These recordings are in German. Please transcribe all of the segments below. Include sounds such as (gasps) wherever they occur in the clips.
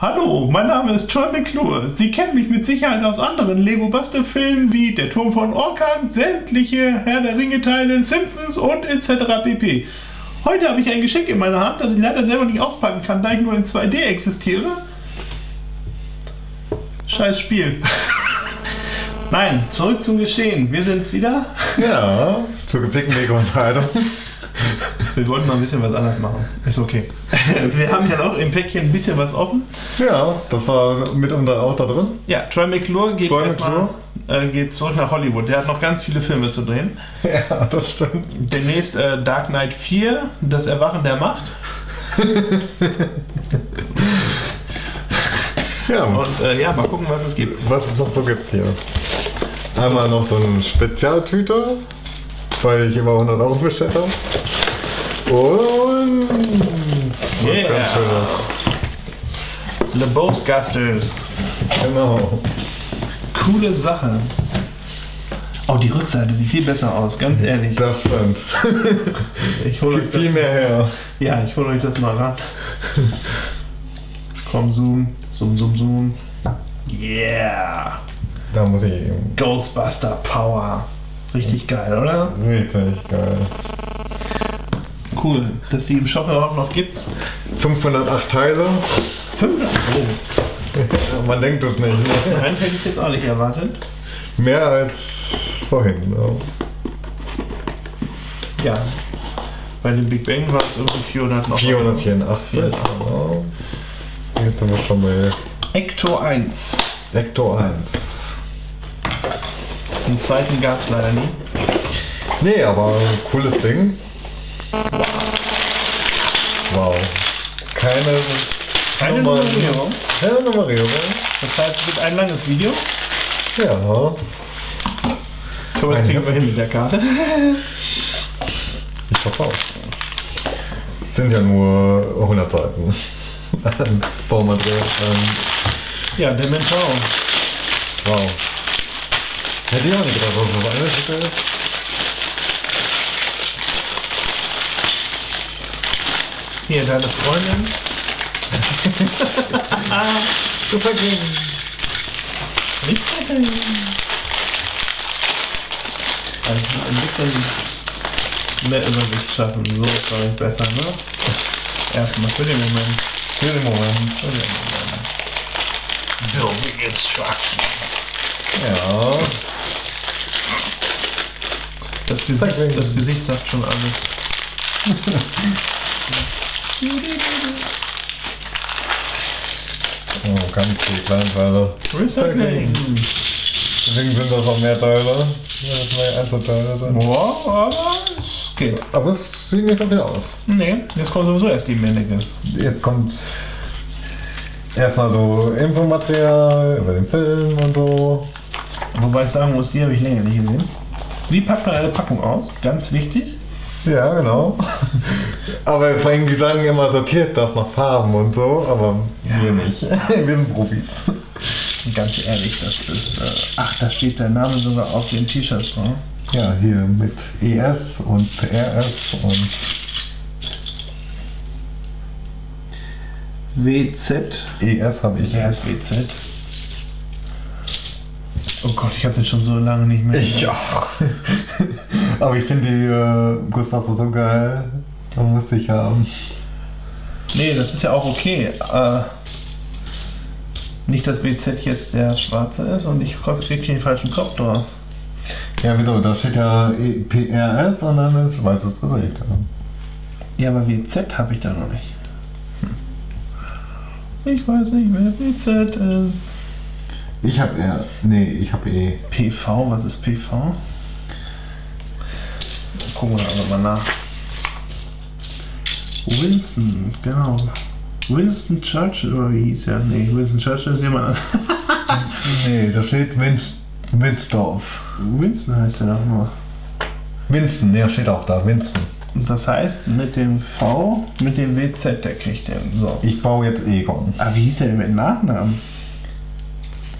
Hallo, mein Name ist Troy McClure. Sie kennen mich mit Sicherheit aus anderen Lego Buster-Filmen wie Der Turm von Orkan, sämtliche Herr der Ringe-Teile, Simpsons und etc. pp. Heute habe ich ein Geschenk in meiner Hand, das ich leider selber nicht auspacken kann, da ich nur in 2D existiere. Scheiß Spiel. (laughs) Nein, zurück zum Geschehen. Wir sind's wieder. Ja, zur gefickten Lego-Unterhaltung. Wir wollten mal ein bisschen was anderes machen. Ist okay. (laughs) Wir haben ja noch im Päckchen ein bisschen was offen. Ja, das war mitunter auch da drin. Ja, Troy McClure geht, Troy erstmal, äh, geht zurück nach Hollywood. Der hat noch ganz viele Filme zu drehen. Ja, das stimmt. Demnächst äh, Dark Knight 4, Das Erwachen der Macht. (laughs) Ja, Und äh, ja, mal gucken, was es gibt. was es noch so gibt hier. Einmal noch so ein Spezialtüter, weil ich über 100 Euro bestellt habe. Und was Yeah. ganz Schönes. Le Ghostbusters. Genau. Coole Sache. Oh, die Rückseite sieht viel besser aus, ganz ehrlich. Das stimmt. (laughs) Ich hole euch, Gibt viel das- mehr her. ja, ich hol euch das mal ran. Komm, zoom, zoom, zoom, zoom. Yeah! Da muss ich eben. Ghostbuster Power. Richtig geil, oder? Richtig geil. Cool, dass die im Shop überhaupt noch gibt. 508 Teile. 500 Oh, Man denkt es nicht. Ne? Nein, hätte ich jetzt auch nicht erwartet. Mehr als vorhin. Ja. Ja. Bei dem Big Bang war es irgendwie 400 noch. 484. Also. Jetzt sind wir schon bei Ecto 1. Vector 1. Den zweiten gab es leider nie. Nee, aber cooles Ding. Wow. Keine, Keine Nummer- Nummerierung. keine Nummerierung. Das heißt, es wird ein langes Video. Ja. Ich glaube, das kriegen wir hin mit der Karte. Ich hoffe auch. Sind ja nur 100 Seiten. (laughs) Baumaterial. Ähm, Ja, der Mentor. wow. Hätte ich auch nicht gedacht, dass das eine Stück ist. Hier, deine Freundin. Das erging. Nicht so. Also ein bisschen mehr Übersicht schaffen. So ist glaube ich besser, ne? Erstmal für den Moment. Für den Moment. Für den Moment. Building Instruction. Ja. Das Gesicht, das Gesicht sagt schon alles. (laughs) Oh, ganz viele Kleinteile. Recycling. Deswegen sind das auch mehr Teile. Ja, das mehr Einzelteile sind. Boah, aber es geht. Aber es sieht nicht so viel aus. Nee, jetzt kommt sowieso erst die Mannequins. Jetzt kommt erstmal so Infomaterial über den Film und so. Wobei ich sagen muss, die habe ich länger nicht gesehen. Wie packt man eine Packung aus? Ganz wichtig. Ja, genau. Aber vor allem, die sagen immer sortiert das nach Farben und so, aber Ja. wir nicht. (laughs) Wir sind Profis. Ganz ehrlich, das ist. Äh, ach, da steht der Name sogar auf den T-Shirts drauf. Ja, hier mit ES und RS und WZ. ES habe ich. Ist WZ? Oh Gott, ich habe den schon so lange nicht mehr. Ich auch. (laughs) Aber ich finde die äh, Ghostbusters so geil. Da muss ich haben. Nee, das ist ja auch okay. Äh, nicht, dass WZ jetzt der schwarze ist und ich kriege den falschen Kopf drauf. Ja, wieso? Da steht ja E PRS und dann ist weißes Gesicht. Ja, aber WZ habe ich da noch nicht. Hm. Ich weiß nicht, wer WZ ist. Ich habe R. Nee, ich habe E. PV, was ist PV? Gucken wir einfach mal nach. Winston, genau. Winston Churchill, oder wie hieß er? Nee, Winston Churchill ist jemand anderes. (laughs) Nee, da steht Winz Winsdorf. Winston heißt er doch nur. Winston, ja, steht auch da. Winston. Das heißt, mit dem V, mit dem WZ, der kriegt den. So. Ich baue jetzt Egon. Ah, wie hieß der denn mit Nachnamen?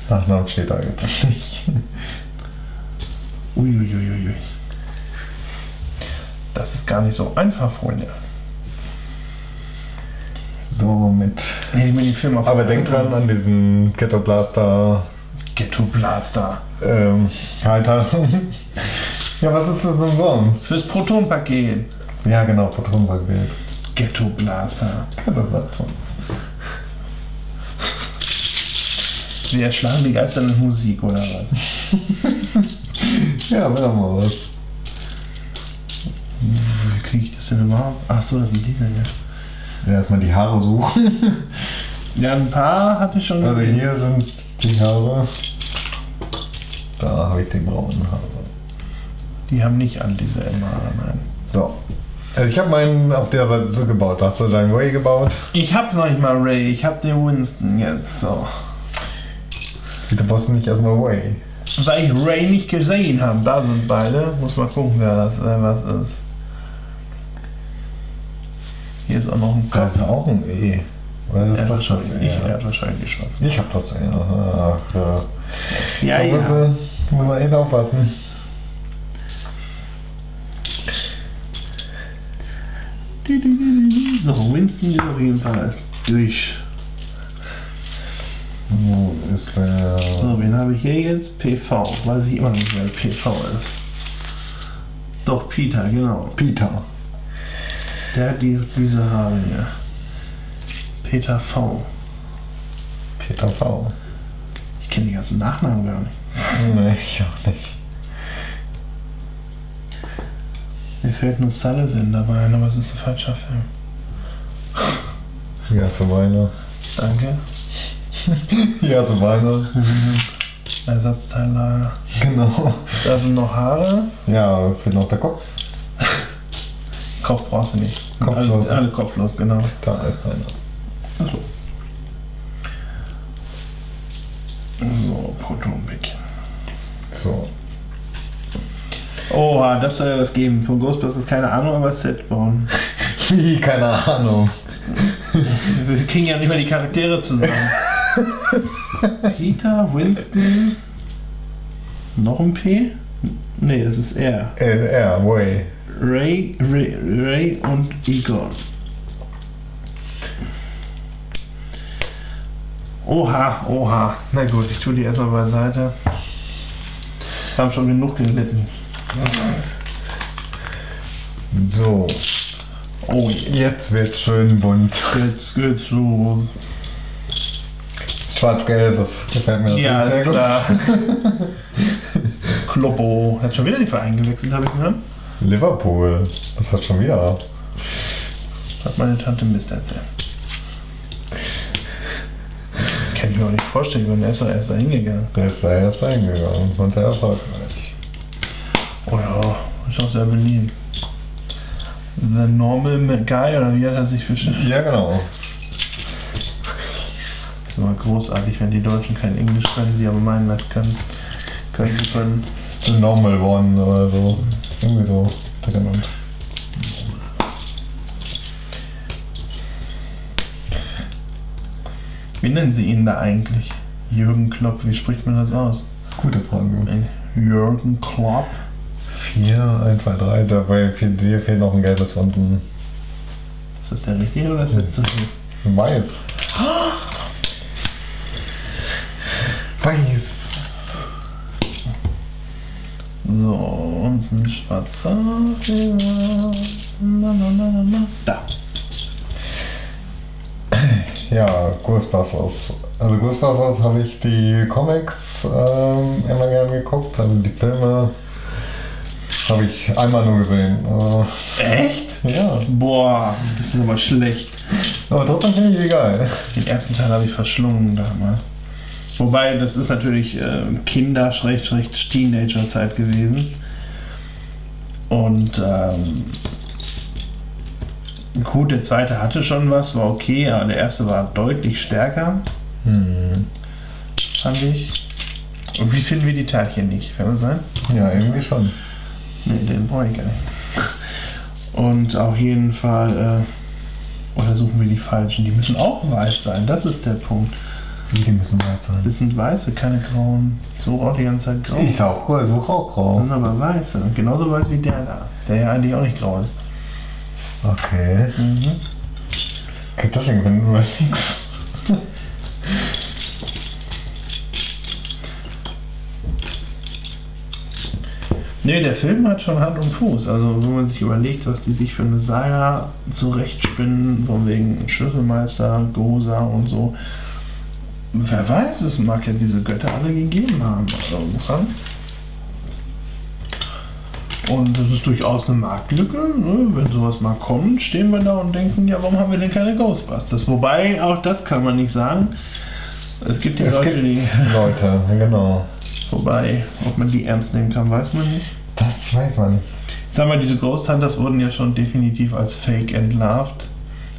Nachnamen steht da jetzt nicht. Uiuiuiui. Das ist gar nicht so einfach, Freunde. So mit. Hätte ich mir den Film auf Aber denk dran an diesen Ghetto Blaster Ghetto Blaster. ähm, Halter. (laughs) ja, was ist das denn sonst? Fürs Protonpaket. Ja, genau, Patronenpaket. Ghetto Blaster. Ghetto Blaster. Wir erschlagen die Geister mit Musik, oder was? (laughs) Ja, wäre mal was. Wie kriege ich das denn überhaupt? Ach so, das sind diese hier. Ja, erstmal die Haare suchen. (laughs) Ja, ein paar hatte ich schon Also gesehen. hier sind die Haare. Da habe ich die braunen Haare. Die haben nicht alle diese Haare, nein. So. Also ich habe meinen auf der Seite so gebaut. Hast du deinen Way gebaut? Ich hab noch nicht mal Ray, ich hab den Winston jetzt. So. Wieso baust du nicht erstmal Way? Weil ich Ray nicht gesehen habe. Da sind beide. Muss mal gucken, wer das äh, was ist. Hier ist auch noch ein Da Kopf. ist auch ein E. Oder ist Er hat das das wahrscheinlich, E? ich, er hat wahrscheinlich schwarzen. Ich hab das E. Ach, ja. Ja, da muss, ja. äh, muss man echt aufpassen. So, Winston ist auf jeden Fall durch. Wo ist der? So, wen habe ich hier jetzt? PV. Weiß ich immer noch nicht, wer PV ist. Doch, Peter, genau. Peter. Der die, diese Haare hier. Peter V. Peter V. Ich kenne die ganzen Nachnamen gar nicht. Nee, ich auch nicht. Mir fällt nur Sullivan dabei ein, aber es ist ein falscher Film. Hier hast du Weine. Danke. (laughs) Hier hast du Weine. (laughs) Ersatzteillager. Genau. Da sind noch Haare. Ja, fehlt noch der Kopf. Kopf brauchst du nicht. Kopflos. Alle, alle kopflos, genau. Da ist einer. Achso. So, Protonpäckchen. So. Oha, das soll ja was geben. Von Ghostbusters keine Ahnung, aber Set bauen. Keine Ahnung. Wir kriegen ja nicht mehr die Charaktere zusammen. Peter, Winston. Noch ein P? Nee, das ist R. Er, Way. Ray, Ray, Ray und Egon. Oha, oha. Na gut, ich tue die erstmal beiseite. Wir haben schon genug gelitten. So. Oh, jetzt Jetzt wird schön bunt. geht's, geht's los. Schwarz-Gelb, das gefällt mir Ja, natürlich ist klar. (laughs) Kloppo. Hat schon wieder die Verein gewechselt, habe ich gehört. Liverpool. Das hat schon wieder. Hat meine Tante Mist erzählt. Kann ich mir auch nicht vorstellen, wenn er ist doch erst da hingegangen. Der ist da erst eingegangen und sehr erfolgreich. Oh ja, ist auch sehr beliebt. The Normal Guy oder wie hat er sich bestimmt? Ja, genau. Das ist immer großartig, wenn die Deutschen kein Englisch können, die aber meinen, das können, können sie können. The Normal One oder so. Irgendwie so genannt. Wie nennen sie ihn da eigentlich? Jürgen Klopp, wie spricht man das aus? Gute Frage. Äh, Jürgen Klopp? 4, 1, 2, 3. Dabei fehlt, dir fehlt noch ein gelbes unten. Ist das der richtige oder ist das zu viel? Weiß. (gasps) Weiß. So, und ein schwarzer. Na, na, na, na, na. Da. Ja, Ghostbusters. Also Ghostbusters habe ich die Comics ähm, immer gern geguckt. Also die Filme habe ich einmal nur gesehen. Äh, Echt? ja, Boah, das ist aber schlecht. aber trotzdem finde ich die geil. Den ersten Teil habe ich verschlungen damals. Wobei, das ist natürlich äh, Kinder-Teenager-Zeit gewesen. Und ähm, gut, der zweite hatte schon was, war okay, aber der erste war deutlich stärker, Hm. fand ich. Und wie finden wir die Teilchen nicht? Kann das sein? Ja, irgendwie schon. Nee, den brauche ich gar nicht. Und auf jeden Fall, äh, oder suchen wir die falschen? Die müssen auch weiß sein, das ist der Punkt. Die müssen weiß sein. Das sind weiße, keine grauen. Ich suche auch die ganze Zeit grau. Ist auch cool, such auch Das grau. sind aber weiße. Und genauso weiß wie der da. Der ja eigentlich auch nicht grau ist. Okay. Mhm. Kartoffeln finden wir nichts. Nee, der Film hat schon Hand und Fuß. Also, wenn man sich überlegt, was die sich für eine Saga zurechtspinnen, von wegen Schlüsselmeister, Gosa und so. Wer weiß, es mag ja diese Götter alle gegeben haben. Irgendwann. Und das ist durchaus eine Marktlücke. Ne? Wenn sowas mal kommt, stehen wir da und denken, ja, warum haben wir denn keine Ghostbusters? Wobei, auch das kann man nicht sagen. Es gibt ja Es Leute, gibt die. Leute, genau. Wobei, ob man die ernst nehmen kann, weiß man nicht. Das weiß man nicht. Ich sag mal, diese Ghost Hunters wurden ja schon definitiv als Fake entlarvt.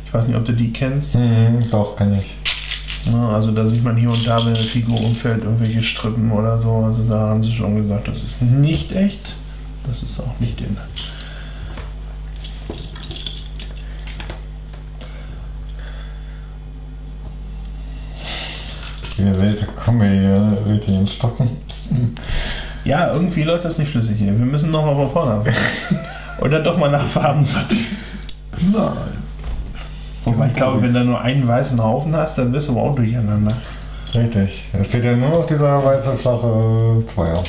Ich weiß nicht, ob du die kennst. Hm, doch, kann ich. Ne, Also da sieht man hier und da, wenn eine Figur umfällt, irgendwelche Strippen oder so. Also da haben sie schon gesagt, das ist nicht echt. Das ist auch nicht in. Wie Welt kommen wir hier richtig ins Stocken. Ja, irgendwie läuft das nicht flüssig hier. Wir müssen nochmal von vorne anfangen. (laughs) Oder doch mal nach Farben sortieren. Nein. Wobei ich glaube, wenn du nur einen weißen Haufen hast, dann bist du aber auch durcheinander. Richtig. Es fehlt ja nur noch dieser weiße flache Zweier.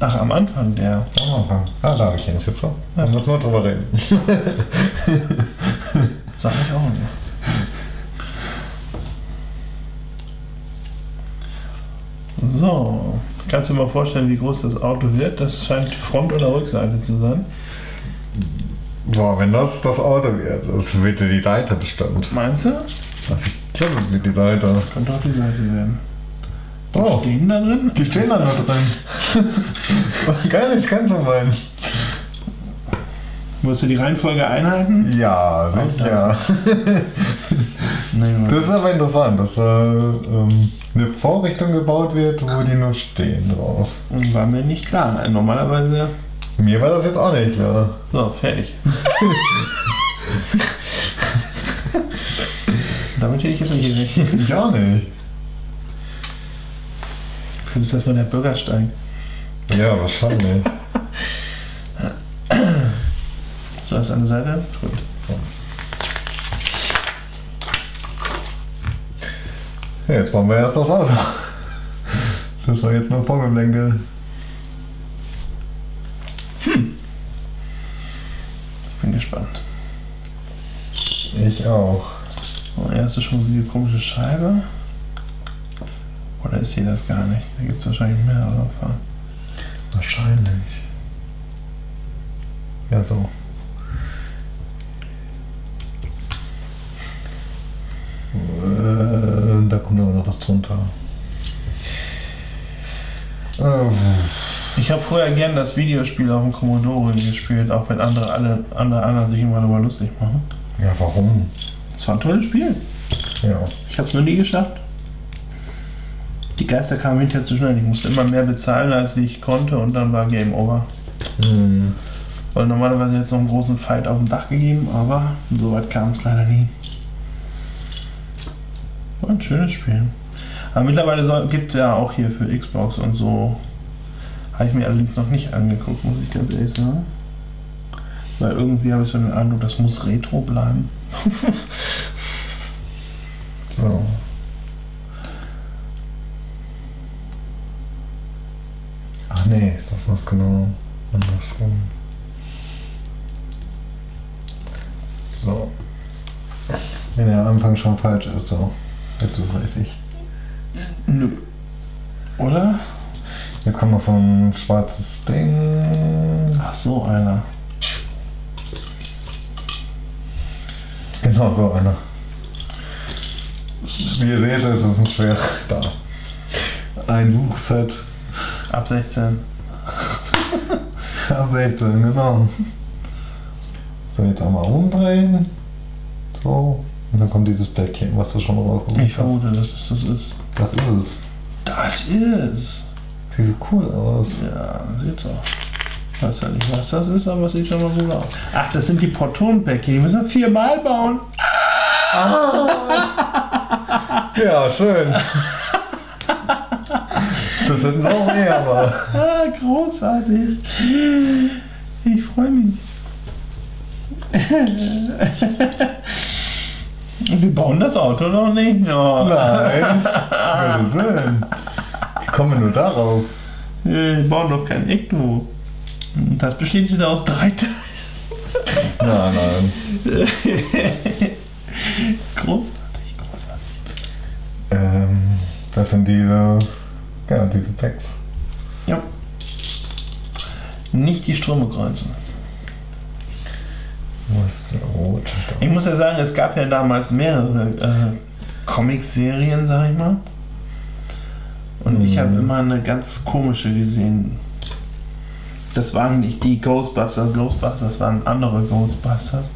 Ach, am Anfang der. Am Anfang. Ah, da habe ich ihn jetzt so. Ja. Man muss nur drüber reden. (laughs) Sag ich auch nicht. So, kannst du dir mal vorstellen, wie groß das Auto wird? Das scheint Front- oder Rückseite zu sein. Boah, wenn das das Auto wird, das wird die Seite bestimmt. Meinst du? Also ich glaube, es wird die Seite. Könnte auch die Seite werden. Die Oh, stehen da drin? die stehen da noch drin. (laughs) Geil, ich kann schon meinen. Musst du die Reihenfolge einhalten? Ja, sicher. (laughs) Das ist aber interessant, dass da ähm, eine Vorrichtung gebaut wird, wo die nur stehen drauf. war mir nicht klar. Normalerweise. Mir war das jetzt auch nicht klar. So, fertig. (laughs) Damit hätte ich jetzt nicht gerechnet. Ich auch nicht. Vielleicht ist das nur der Bürgersteig. Ja, wahrscheinlich. (clears throat) So, ist eine Seite. Gut. Ja, jetzt bauen wir erst das Auto. Das war jetzt nur Vorgeblänke. Ich bin gespannt. Ich auch. So, erste schon diese komische Scheibe. Oder ist sie das gar nicht? Da gibt es wahrscheinlich mehrere von. Wahrscheinlich. Ja, so. Äh, da kommt aber noch was drunter. Ähm, Ich habe früher gern das Videospiel auf dem Commodore gespielt, auch wenn andere, alle, andere anderen sich immer darüber lustig machen. ja, warum? Es war ein tolles Spiel. Ja. Ich habe es nur nie geschafft. Die Geister kamen hinterher zu schnell. Ich musste immer mehr bezahlen, als wie ich konnte, und dann war Game Over. Hm. Weil normalerweise jetzt noch einen großen Fight auf dem Dach gegeben, aber so weit kam es leider nie. War ein schönes Spiel. Aber mittlerweile gibt es ja auch hier für Xbox und so. Habe ich mir allerdings noch nicht angeguckt, muss ich ganz ehrlich sagen. Weil irgendwie habe ich so den Eindruck, das muss Retro bleiben. (laughs) So. Ach nee, das muss genau andersrum. So. Wenn der Anfang schon falsch ist, so. Jetzt ist es richtig. Nö. Oder? Jetzt kommt noch so ein schwarzes Ding. Ach so, einer. Genau so einer. Wie ihr seht, ist es ein Schwert. (laughs) Da. Ein Buchset. Ab 16. Ab 16, genau. So, jetzt einmal umdrehen. So. Und dann kommt dieses Blättchen, was du schon rausgeholt Ich hast. vermute, dass es das ist. Das ist es. Das ist. Sieht so cool aus. Ja, sieht so. Weiß ja nicht, was das ist, aber es sieht schon mal gut aus. Ach, das sind die Protonenpäckchen. Die müssen wir viermal bauen. Ja, schön. Das sie auch mehr, aber. Ah, großartig. Ich freue mich. Wir bauen das Auto noch nicht. Oh. Nein, Gottes Willen. Ich komme nur darauf. Wir bauen doch kein Ecto. Das besteht wieder aus drei Teilen. (laughs) Nein, nein. (laughs) Großartig, großartig. Ähm, das sind diese, ja, diese Packs. Ja. Nicht die Ströme kreuzen. Der rot? Ich muss ja sagen, es gab ja damals mehrere äh, Comic-Serien, sag ich mal. Und ich habe Mhm. immer eine ganz komische gesehen. Das waren nicht die Ghostbusters, Ghostbusters waren andere Ghostbusters,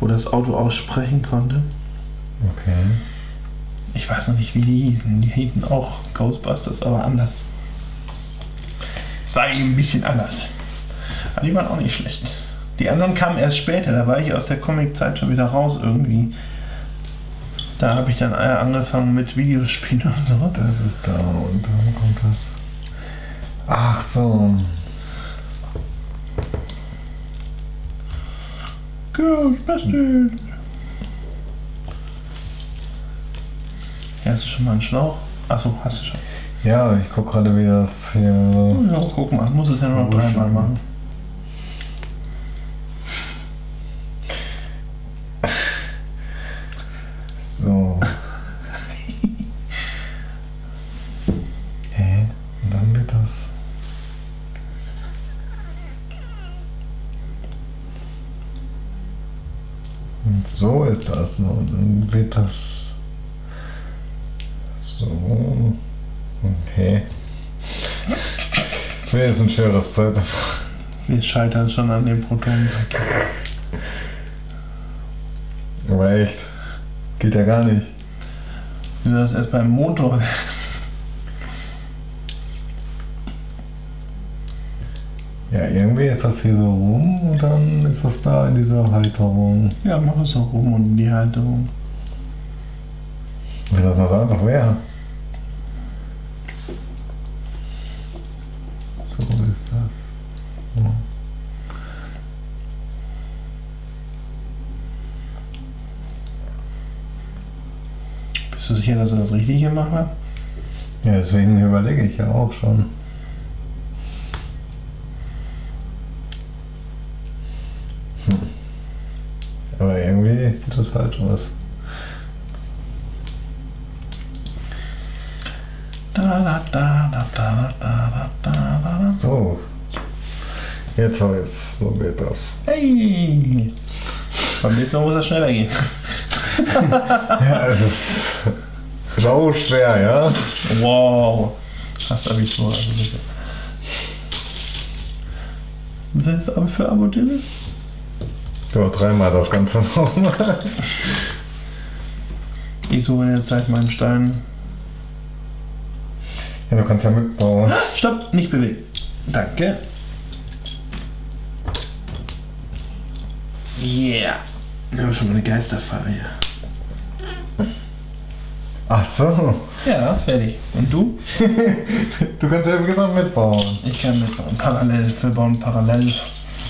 wo das Auto aussprechen konnte. Okay. Ich weiß noch nicht, wie die hießen. Die hielten auch Ghostbusters, aber anders. Es war eben ein bisschen anders. Aber die waren auch nicht schlecht. Die anderen kamen erst später, da war ich aus der Comic-Zeit schon wieder raus irgendwie. Da habe ich dann äh, angefangen mit Videospielen und so. Das ist da und dann kommt das. Ach so. Ghostbusters! Ja, hast du schon mal einen Schlauch? Achso, hast du schon. Ja, ich guck gerade, wie das hier. Ja, guck mal, muss es ja nur noch dreimal machen. So. (laughs) Hä? Und dann wird das. Und so ist das. Und dann wird das. So. Okay. (laughs) Mir ist ein schweres Zeit. Wir scheitern schon an dem Proton. Aber echt. Geht ja gar nicht. Wieso das erst beim Motor? Ja, irgendwie ist das hier so rum und dann ist das da in dieser Halterung. Ja, mach es doch rum und in die Halterung. Wenn das mal so einfach wäre. Liege mache. Ja, deswegen überlege ich ja auch schon. Hm. Aber irgendwie sieht das falsch aus. So. Jetzt habe ich So geht das. Hey! Beim nächsten Mal muss das schneller gehen. (laughs) ja, es ist sau schwer, ja? Wow! Hast Abitur, also bitte. Das heißt aber für Abotillis? So, dreimal das Ganze nochmal. Ich suche in der Zeit meinen Stein. Ja, du kannst ja mitbauen. Stopp, nicht bewegen. Danke. Yeah. Wir haben schon mal eine Geisterfalle hier. Ach so. Ja, fertig. Und du? (laughs) Du kannst ja wie gesagt mitbauen. Ich kann mitbauen. Parallel. Wir bauen parallel.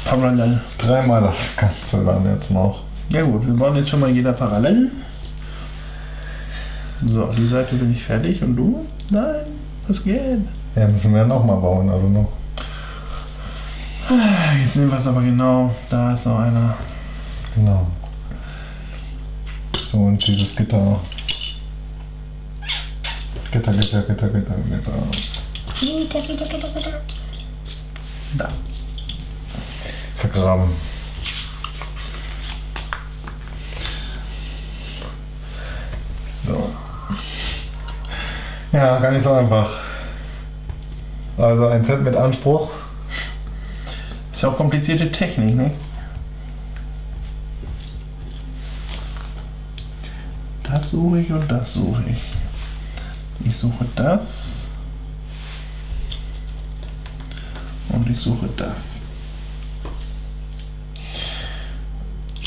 Parallel. Dreimal das Ganze dann jetzt noch. Ja gut, wir bauen jetzt schon mal jeder parallel. So, die Seite bin ich fertig. Und du? Nein, was geht? Ja, müssen wir nochmal bauen, also noch. Jetzt nehmen wir es aber genau. Da ist noch einer. Genau. So, und dieses Gitter. Gitter, Gitter, Gitter, Gitter, Gitter. Da. Vergraben. So. Ja, gar nicht so einfach. Also ein Set mit Anspruch. Ist ja auch komplizierte Technik, ne? Das suche ich und das suche ich. Ich suche das. Und ich suche das.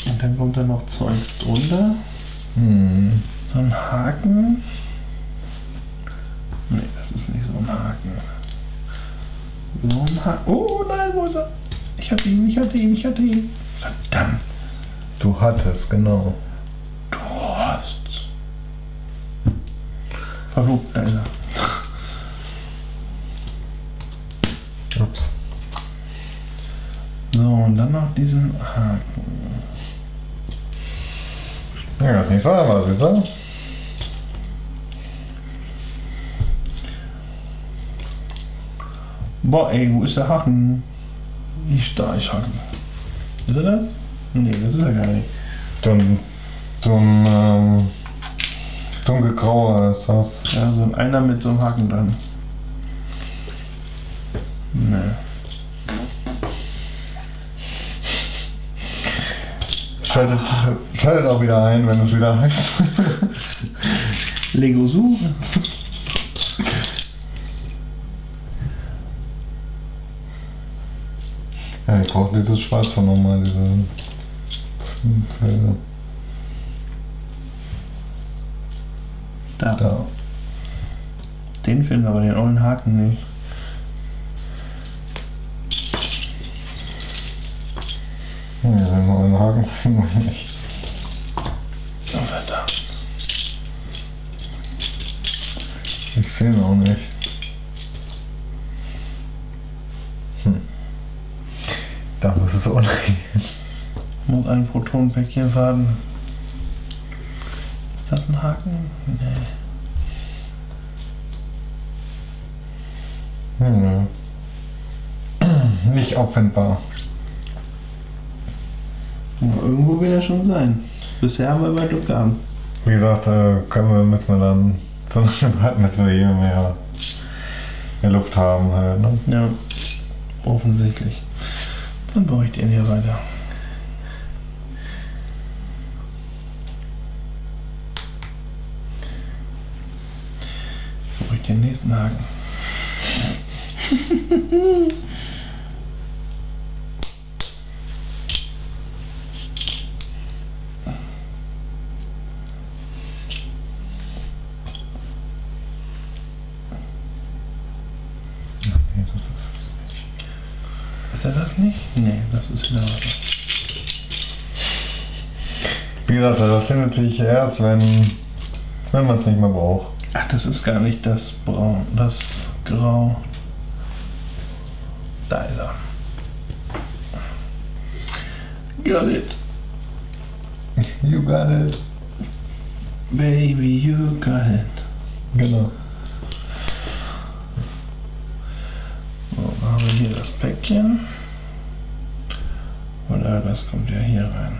Und dann kommt da noch Zeug drunter. Hm. So ein Haken. Nee, das ist nicht so ein Haken. So ein Haken. Oh nein, wo ist er? Ich hatte ihn, ich hatte ihn, ich hatte ihn. Verdammt. Du hattest, genau. Du hast. Verflucht, da ist er. Ups. So, und dann noch diesen Haken. Ja, ist nicht so einfach, siehst du? Boah, ey, wo ist der Haken? Ich da, ich Haken. Ist er das? Nee, das ist er gar nicht. So ein ähm, dunkelgrauer ist das. Ja, so ein einer mit so einem Haken dran. Ne. Schaltet, schaltet auch wieder ein, wenn es wieder heißt. (laughs) Lego suchen. Ja, ich brauche dieses schwarze nochmal, diese Felder. Da. Da. Den finden wir aber den ollen Haken nicht. Hm, den neuen Haken finden wir nicht. Oh, verdammt. Ich sehe ihn auch nicht. Hm. Da muss es (laughs) nicht. Muss ein Protonenpäckchen warten. Ist das ein Haken? Nee. Hm. (clears throat) Nicht auffindbar. Irgendwo wird er schon sein. Bisher haben wir immer Glück gehabt. Wie gesagt, äh, können wir, müssen wir dann lange warten, bis wir hier mehr, mehr Luft haben halt, ne? Ja, offensichtlich. Dann baue ich den hier weiter. Suche ich den nächsten Haken. Nee, das ist es nicht. Ist er das nicht? Nee, das ist wieder. Wie gesagt, das findet sich erst, wenn, wenn man es nicht mehr braucht. Ach, das ist gar nicht das Braun, das Grau. Da ist er. Got it. You got it. Baby, you got it. Genau. So, dann haben wir hier das Päckchen. Oder das kommt ja hier rein.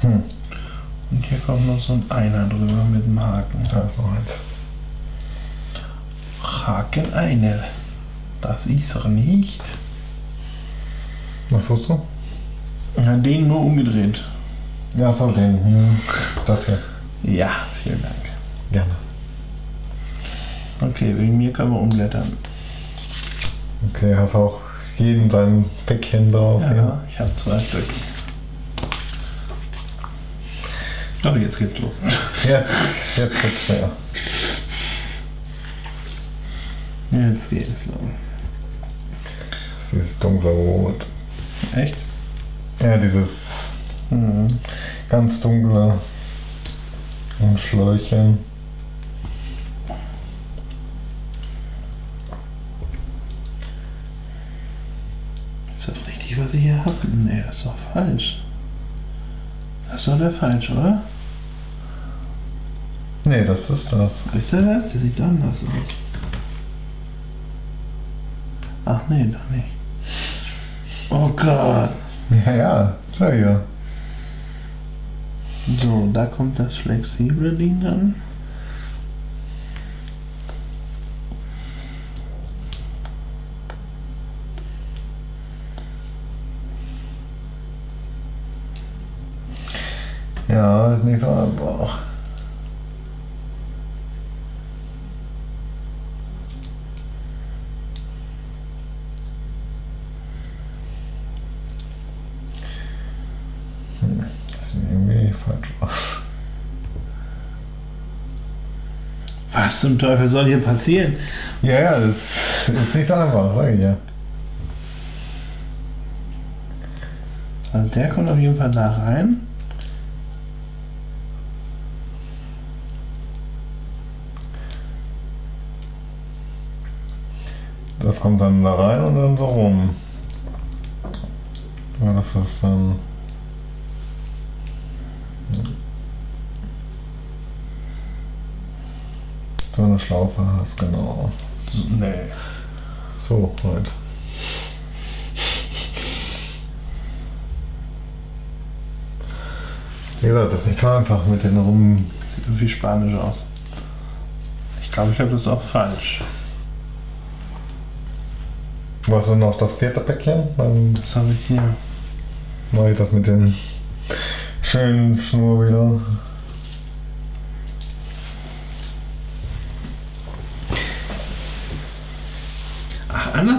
Hm. Und hier kommt noch so ein Einer drüber mit dem Haken. Da ist noch eins. Haken Einer. Das ist er nicht. Was suchst du? Ja, den nur umgedreht. Ja, so, den. Hm. Das hier. Ja, vielen Dank. Gerne. Okay, wegen mir können wir umblättern. Okay, hast auch jeden sein Päckchen drauf. Ja, ich habe zwei Stück. Aber jetzt geht's los. (laughs) Jetzt, jetzt wird's schwer. Jetzt geht's los. Das ist dunkle Rot. Echt? Ja, dieses Mhm. ganz dunkle Schläuchchen. Ist das richtig, was ich hier habe? Nee, das ist doch falsch. Das ist doch der falsch, oder? Nee, das ist das. Ist der das? Der sieht anders aus. Ach nee, doch nicht. Oh Gott. Ja, ja, schau hier. So, da kommt das flexible Ding dann. Ja, ist nicht so einfach. Hm, Das sieht irgendwie falsch aus. Was zum Teufel soll hier passieren? Ja, ja, das ist nicht so einfach, sag ich ja. Also der kommt auf jeden Fall da rein. Das kommt dann da rein und dann so rum. Ja, das ist dann. So eine Schlaufe hast, genau. Nee. So, halt. Wie gesagt, das ist nicht so einfach mit den rum. Sieht irgendwie spanisch aus. Ich glaube, ich habe das auch falsch. Was ist noch das vierte Päckchen? Dann Das habe ich hier. mache ich das mit den schönen Schnur wieder.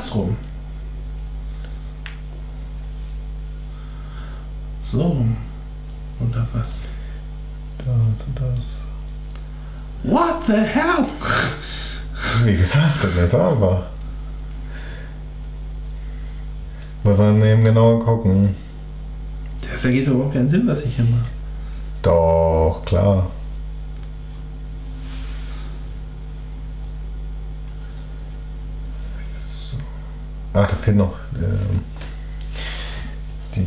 Andersrum. So rum. Oder was? Das und das. What the hell? Wie gesagt, das so einfach. Muss man eben genauer gucken. Das ergibt überhaupt keinen Sinn, was ich hier mache. Doch, klar. Ach, da fehlt noch ähm, die.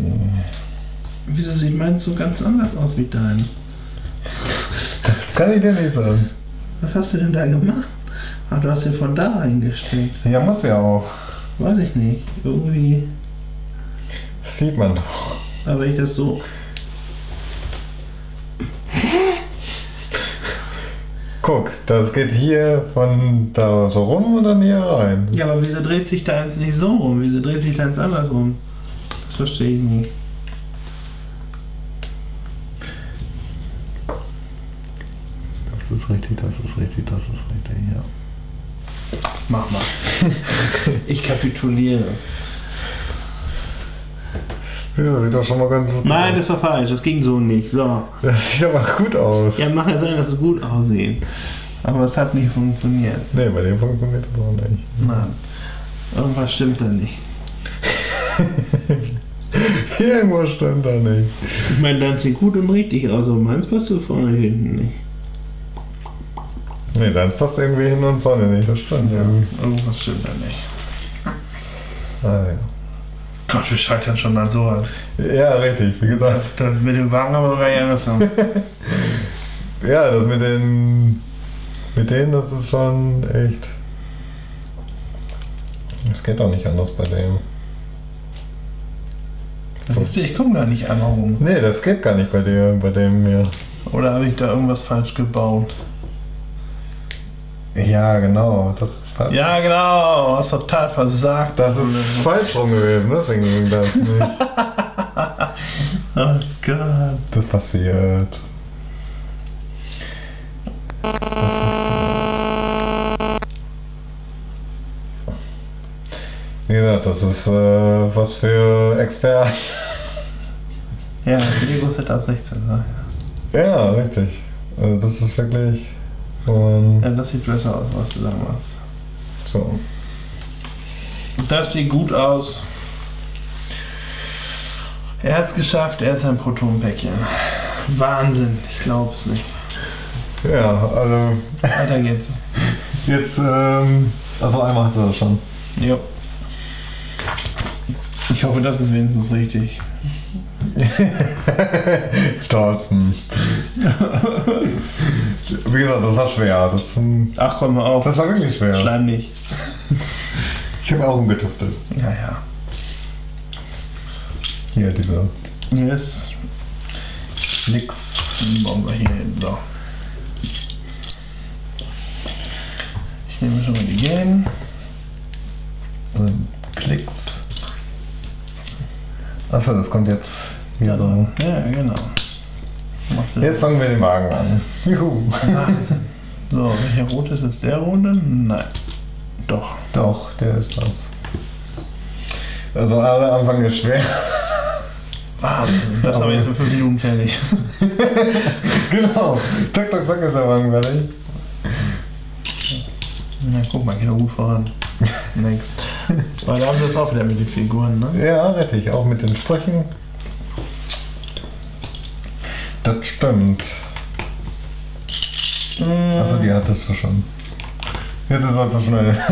Wieso sieht meins so ganz anders aus wie dein? Das kann ich dir nicht sagen. Was hast du denn da gemacht? Ach, du hast ihn von da eingesteckt. Ja, muss ja auch. Weiß ich nicht. Irgendwie. Das sieht man doch. Aber ich das so. Guck, das geht hier von da so rum und dann hier rein. Ja, aber wieso dreht sich deins nicht so rum? Wieso dreht sich deins andersrum? Das verstehe ich nicht. Das ist richtig, das ist richtig, das ist richtig, ja. Mach mal. ich kapituliere. Das sieht doch schon mal ganz Nein, das war falsch. Das ging so nicht. So. Das sieht aber gut aus. Ja, mag ja sein, dass es gut aussehen. Aber es hat nicht funktioniert. Nee, bei dem funktioniert das auch nicht. Nein. Irgendwas stimmt da nicht. (laughs) Irgendwo stimmt da nicht. Ich meine, dein sieht gut und richtig aus, aber meins passt so vorne und hinten nicht. Nee, deins passt irgendwie hin und vorne nicht, das stimmt. Ja. Irgendwas stimmt da nicht. Ah, Gott, wir scheitern schon an sowas. ja. richtig, wie gesagt. Das, das mit dem Wagen haben wir gar nicht angefangen. (laughs) Ja, das mit den. Mit denen, das ist schon echt. Das geht doch nicht anders bei dem. Siehst du, ich komme gar nicht einmal rum. Nee, das geht gar nicht bei dir, bei dem hier. Oder habe ich da irgendwas falsch gebaut? Ja, genau, das ist falsch. Ja, genau. Hast total versagt. Das ist falsch rum gewesen, deswegen ging das nicht. (laughs) Oh Gott. Das passiert. Das passiert. Wie gesagt, das ist äh, was für Experten. Ja, Lego Setup 16. sag ich. Ja, richtig. Also das ist wirklich. Und Ja, das sieht besser aus, was du da machst. so. Das sieht gut aus. Er hat es geschafft, er ist ein Protonpäckchen. Wahnsinn, ich glaub's nicht. Ja, also Weiter (laughs) geht's. jetzt, ähm, also einmal hast du das schon. Jo. Ich hoffe, das ist wenigstens richtig. (laughs) Thorsten. Wie gesagt, das war schwer. Das, Ach komm mal auf. das war wirklich schwer. Schleim nicht. Ich habe auch umgetüftelt. Ja, ja. Hier, diese Yes. Nix. Den bauen wir hier hin. So. Ich nehme schon mal die gelben. Und Klicks. Achso, das kommt jetzt hier so. Ja, genau. Jetzt fangen wir den Wagen an. Juhu. (laughs) So, welcher rot ist es? Der rote? Nein. Doch. Doch, der ist das. Also alle Anfang ist schwer. Wahnsinn. Das haben wir jetzt in fünf Minuten fertig. (laughs) genau. Zack, zack, zack ist der Wagen fertig. Na, guck mal, geht gut voran. (laughs) Next. Weil da haben sie es auch wieder mit den Figuren, ne? Ja, richtig. Auch mit den Sprüchen. Das stimmt. Achso, die hattest du schon. Jetzt ist er zu schnell. (laughs)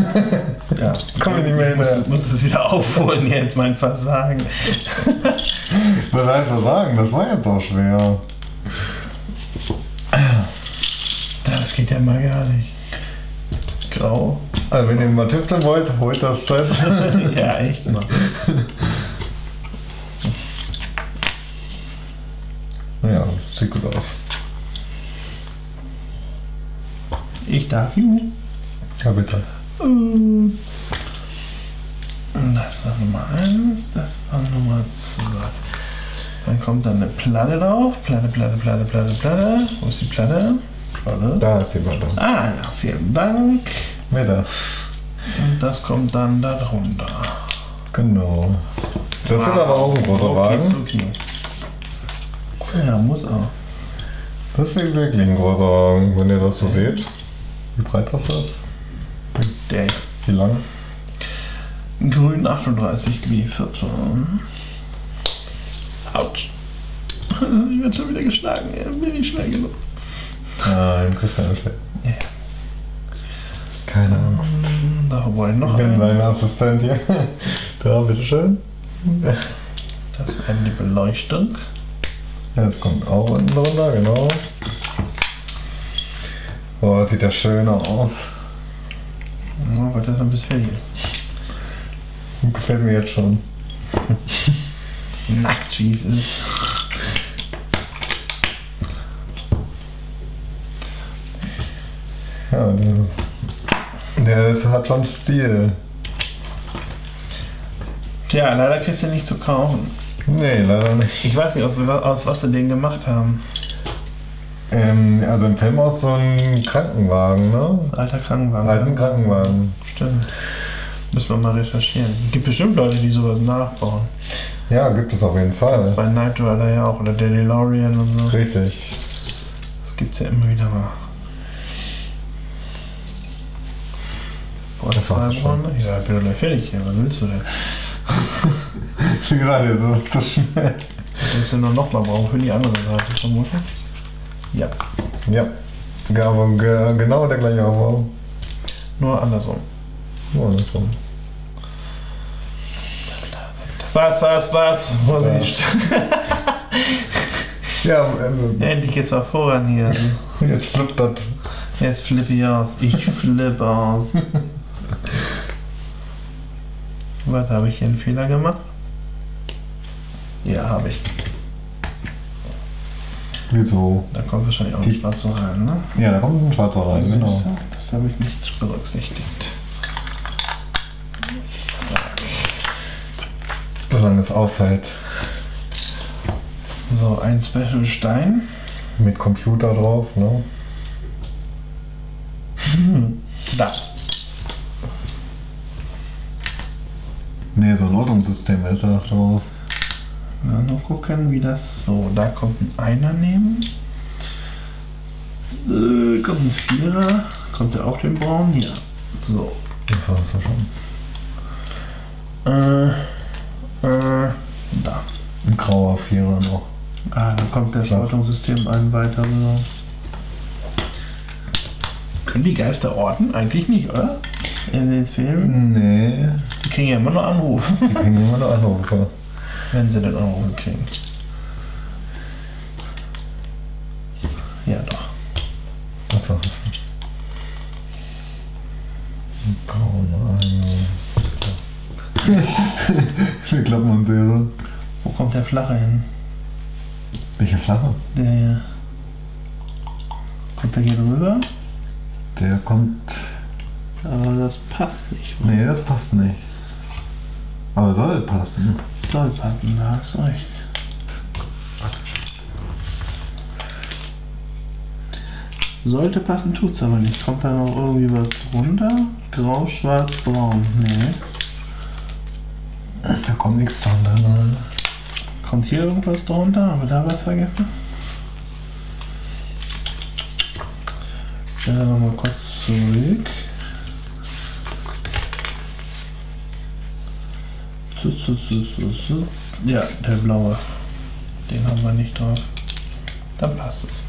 Ja, Komm ich nicht mehr ich muss, hinterher. muss es wieder aufholen jetzt, mein Versagen. (laughs) Was heißt das sagen? Das war jetzt auch schwer. Das geht ja mal gar nicht. Grau. Also wenn ihr mal tüfteln wollt, holt das Set. (laughs) ja, echt mal. Ja, sieht gut aus. Ich darf. Juhu. Ja, bitte. Äh, Das war Nummer 1, das war Nummer 2. Dann kommt dann eine Platte drauf. Platte, Platte, Platte, Platte, Platte. Wo ist die Platte? Platte. Da ist jemand da. Ah ja, vielen Dank. Bitte. Und das kommt dann da drunter. Genau. Das wird aber auch ein großer Okay, Wagen. okay. Ja, muss auch. Das wird wirklich ein großer Wagen, wenn ihr das so seht. Wie breit ist das? Der Wie lang? grün 38 B14. Autsch. Ich werde schon wieder geschlagen. Ja, bin ich schnell genug. Nein, kriegst keine Stelle. Ja. Keine Angst. Hm, Da wollen noch Ich bin einen. dein Assistent hier. (laughs) Da, bitteschön. Das wäre die Beleuchtung. Ja, es kommt auch unten drunter, genau. Oh, sieht das schön aus. Ja, weil das ein bisschen fertig ist. Gefällt mir jetzt schon. Nackt ist. Ja, der, der ist, hat schon Stil. Tja, leider kriegst du nicht zu kaufen. Nee, leider nicht. Ich weiß nicht, aus, aus was sie den gemacht haben. Ähm, also im Film aus so einem Krankenwagen, ne? Alter Krankenwagen. Alten Krankenwagen. Stimmt. Müssen wir mal recherchieren. Gibt bestimmt Leute, die sowas nachbauen. Ja, gibt es auf jeden Das Fall. bei Knight Rider ja auch. Oder der DeLorean und so. Richtig. Das gibt's ja immer wieder mal. Boah, Das war's war schon. Ja, ich bin doch gleich fertig hier. Was willst du denn? Wie gesagt, jetzt ist das schnell. Du nur noch mal brauchen für die andere Seite vermutlich. Ja, Ja. Ja, aber ge genau der gleiche Aufbau. nur andersrum. Ja, das schon. Was, was, was? Vorsicht. Ja, ähm, (laughs) Endlich geht's mal voran hier. jetzt flippt das. Jetzt flippe ich aus. Ich flippe aus. (laughs) Was, habe ich hier einen Fehler gemacht? Ja, habe ich. Wieso? Da kommt wahrscheinlich auch ein Die- schwarzer rein, ne? Ja, da kommt ein schwarzer rein, genau. Siehst du? Das habe ich nicht berücksichtigt. Zack. Solange es auffällt. So, ein Special Stein. Mit Computer drauf, ne? (laughs) Da. Ne, so ein Ortungssystem ist das so. Na, nur gucken, wie das so. Da kommt ein Einer nehmen. Äh, kommt ein Vierer. Kommt der auch den Braun? Ja. So. Das hast du schon. Äh, äh, da. Ein grauer Vierer noch. Ah, dann kommt das Klar. Ortungssystem ein weiter rüber. Können die Geister orten? Eigentlich nicht, oder? In den Filmen? Nee, Die kriegen ja immer nur Anrufe, die kriegen immer nur Anrufe. wenn sie den Anrufe kriegen. Ja, doch. Was sagst du? Braune Eine. Klappmannserie. Wo kommt der Flache hin? Welche Flache? Der hier. Kommt der hier drüber? Der kommt. Aber das passt nicht. Nee, das passt nicht. Aber soll passen. Soll passen, da hast du recht. Sollte passen, tut's aber nicht. Kommt da noch irgendwie was drunter? Grau, schwarz, braun. Nee. Da kommt nichts dran. Ne? Kommt hier irgendwas drunter? Haben wir da was vergessen? Stellen wir mal kurz zurück. Zu, zu, zu, zu, zu. Ja, der blaue. Den haben wir nicht drauf. Dann passt es.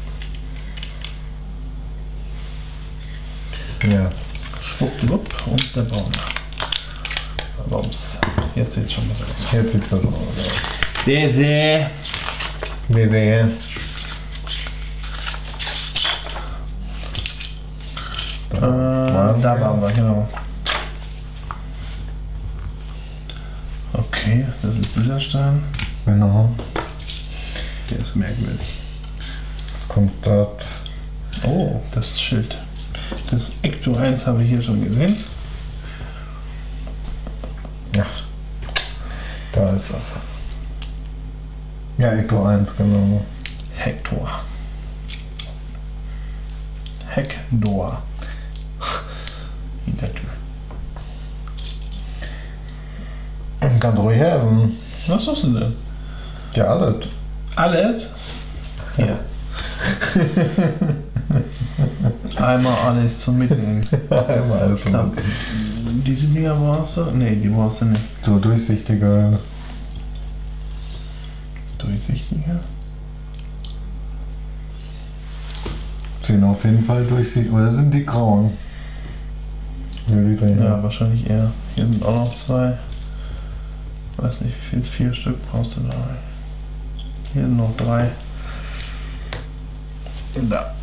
Ja. Schwuppdiwupp und der Baum. Bums. Jetzt sieht es schon besser aus. Jetzt sieht das aus. Sehr, sehr. Äh, da waren wir, genau. Okay, das ist dieser Stein. Genau. Der ist merkwürdig. Jetzt kommt dort. Oh, das Schild. Das Ecto 1 habe ich hier schon gesehen. Ja. Da ist das. Ja, Ecto 1, genau. Hector. Hector. Hintertür. Ganz ruhig haben. Was suchst du denn? Ja, alles. Alles? Hier. (laughs) Einmal alles zum Mitnehmen. (laughs) Einmal alles. Ich glaub, diese Dinger brauchst du? Nee, die brauchst du nicht. So durchsichtige. Durchsichtiger. Sehen auf jeden Fall durchsichtig. Oder sind die grauen? Sagen. Ja, wahrscheinlich eher. Hier sind auch noch zwei. Weiß nicht, wie viel, vier Stück brauchst du da. Hier sind noch drei. Da,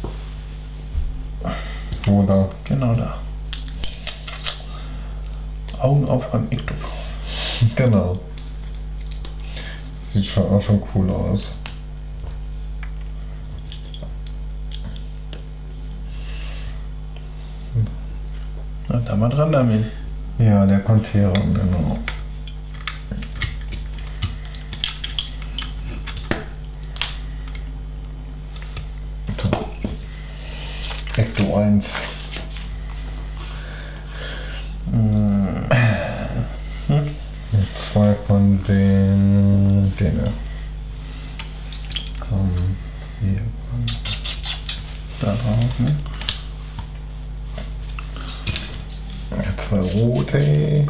Oder? genau da. Augen auf beim Ektok. (laughs) Genau. Sieht schon auch schon cool aus. Da mal dran damit. Ja, der Kontierung, genau. So. Ecto 1. Jetzt zwei von den Dinge. Komm, hier. Da drauf, ne? Ja, zwei rote.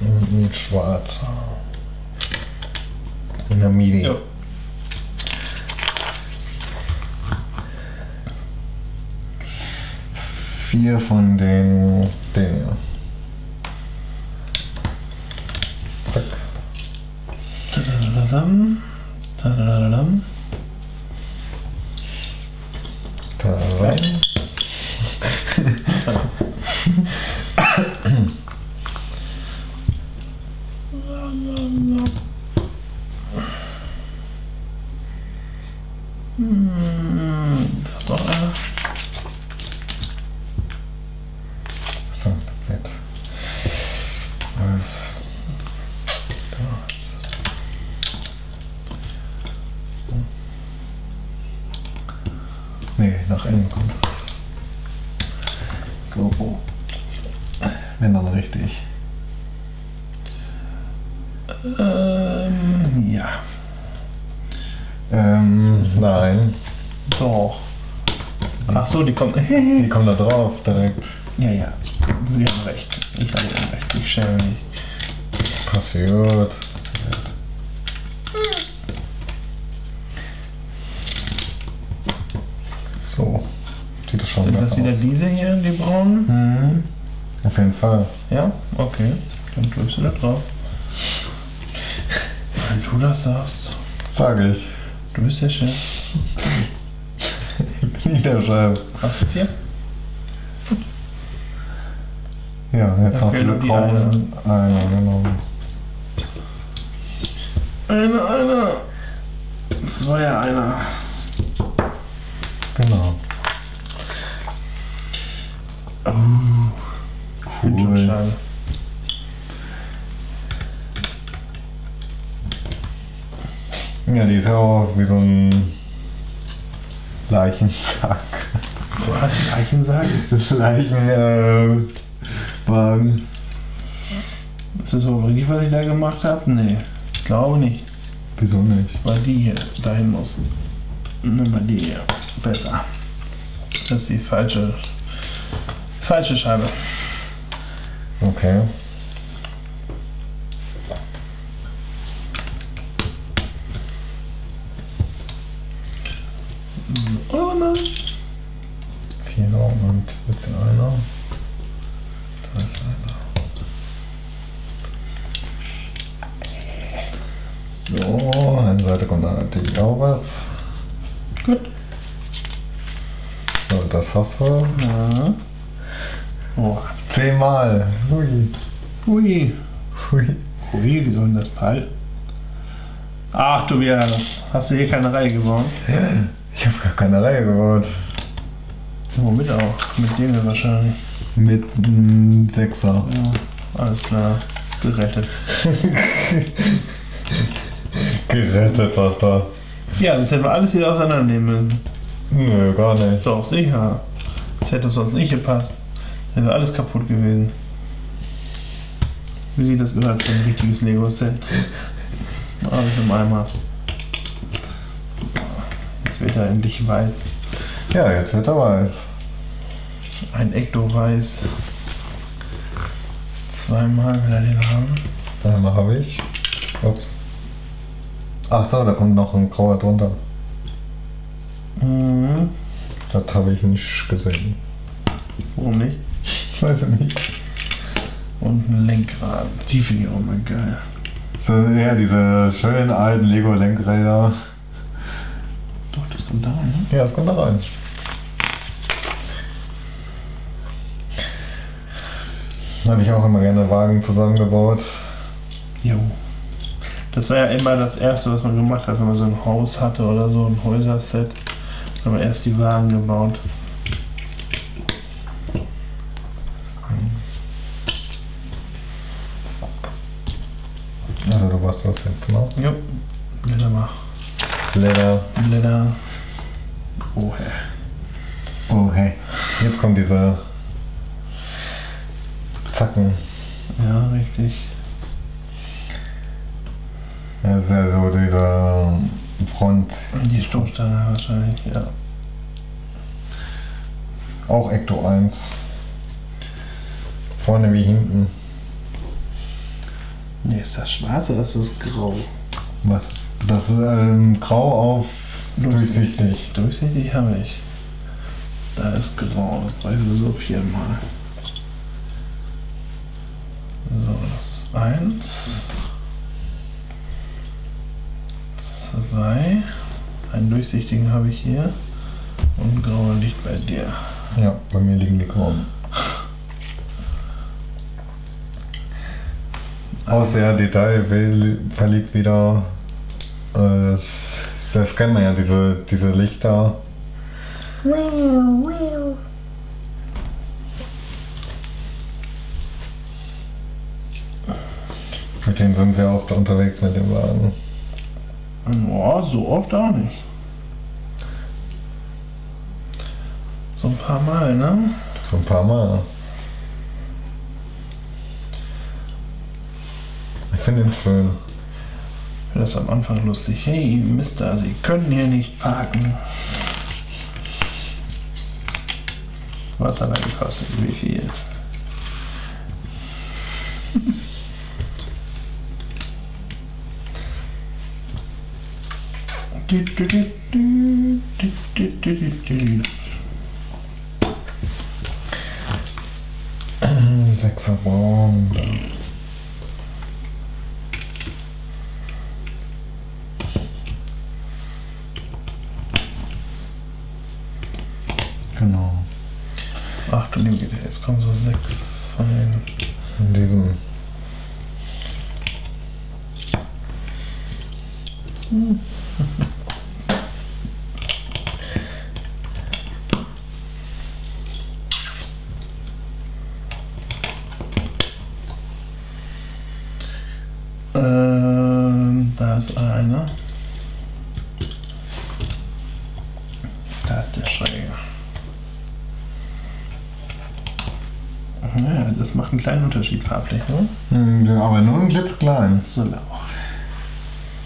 Und ein schwarzer. In der Midi. Ja. Vier von den Dingen. Zack. Tadadadadam. Tadadadadam. Da rein. Hm, da ist noch einer. So, jetzt. Was? Nee, nach innen kommt das. So. Wenn dann richtig. Ähm, ja. Ähm, nein. Doch. So, (laughs) die kommen da drauf direkt. ja, ja. Sie haben recht. Ich habe recht. Ich schäme mich. Passiert. So. Sieht das schon Sind das wieder aus. diese hier, die braunen? Mhm. Auf jeden Fall. Ja? Okay. Dann drückst du da drauf. Wenn du das sagst. Sage ich. Du bist der Chef. Der Chef. Hast du vier? Ja, jetzt Ja, noch diese nur die grauen. Eine, genau. Einer, einer. Zwei, einer. Genau. Schon schade. Ja, die ist ja auch wie so ein Leichensack. Hast Leichensack? Leichenwagen. Äh. Ist das richtig, was ich da gemacht habe? Nee. Ich glaube nicht. Wieso nicht? Weil die hier dahin muss. Nimm mal die hier. Besser. Das ist die falsche. Falsche Scheibe. Okay. So, eine Seite kommt dann natürlich auch was. Gut. So, du. Ja. Oh. Zehnmal. Hui. Hui. Hui. Hui, wie soll denn das behalten? Ach du Tobias, hast du hier keine Reihe gebaut? Ich habe gar keine Reihe gebaut. Womit auch? Mit dem wahrscheinlich. Mit einem Sechser. Ja, alles klar. Gerettet. (laughs) Gerettet, sagt er. Ja, das hätten wir alles wieder auseinandernehmen müssen. Nö, gar nicht. Doch, sicher. Das hätte sonst nicht gepasst. Dann wäre alles kaputt gewesen. Wie sich das gehört für ein richtiges Lego-Set. Alles im Eimer. Jetzt wird er endlich weiß. Ja, jetzt wird er weiß. Ein Ekto-Weiß. Zweimal will er den haben. Einmal habe ich. Ups. Ach so, da kommt noch ein grauer drunter. Mhm. Das habe ich nicht gesehen. Warum nicht? Ich weiß es nicht. Und ein Lenkrad. Die finde ich auch mal geil. So, ja, diese schönen alten Lego-Lenkräder. Doch, das kommt da rein, ne? Ja, das kommt da rein. Habe ich auch immer gerne Wagen zusammengebaut. Jo. Das war ja immer das Erste, was man gemacht hat, wenn man so ein Haus hatte oder so, ein Häuserset. Wir erst die Wagen gebaut. Also du machst das jetzt noch. Jo. Blätter mach. Leder. Blätter. Oh, hä. Oh, hey. Jetzt kommen diese Zacken. Ja, richtig. Das ist ja so diese Front. Die Stoßstange wahrscheinlich, ja. Auch Ecto 1. Vorne wie hinten. Ne, ist das schwarz oder ist das grau? Was das? Ist, ähm, grau auf durchsichtig. Durchsichtig habe ich. Da ist grau, das brauche ich sowieso viermal. So, das ist eins. Zwei. Einen durchsichtigen habe ich hier. Und ein grauer liegt bei dir. Ja, bei mir liegen die grauen. Auch sehr detailverliebt wieder. Das, das kennt man ja, diese, diese Lichter. Mit denen sind sie oft unterwegs mit dem Wagen. Ja, so oft auch nicht. So ein paar Mal, ne? So ein paar Mal. Ich finde ihn schön. Ich finde das am Anfang lustig. Hey, Mister, Sie können hier nicht parken. Was hat er gekostet? Wie viel? Sechser Braun. Genau. Ach du liebe Güte, jetzt kommen so sechs von den. In diesem. Ähm, (laughs) da ist einer. Da ist der Schräge. Ja, das macht einen kleinen Unterschied farblich, ne? Hm, ja, aber nur ein klitzeklein. So Lauch.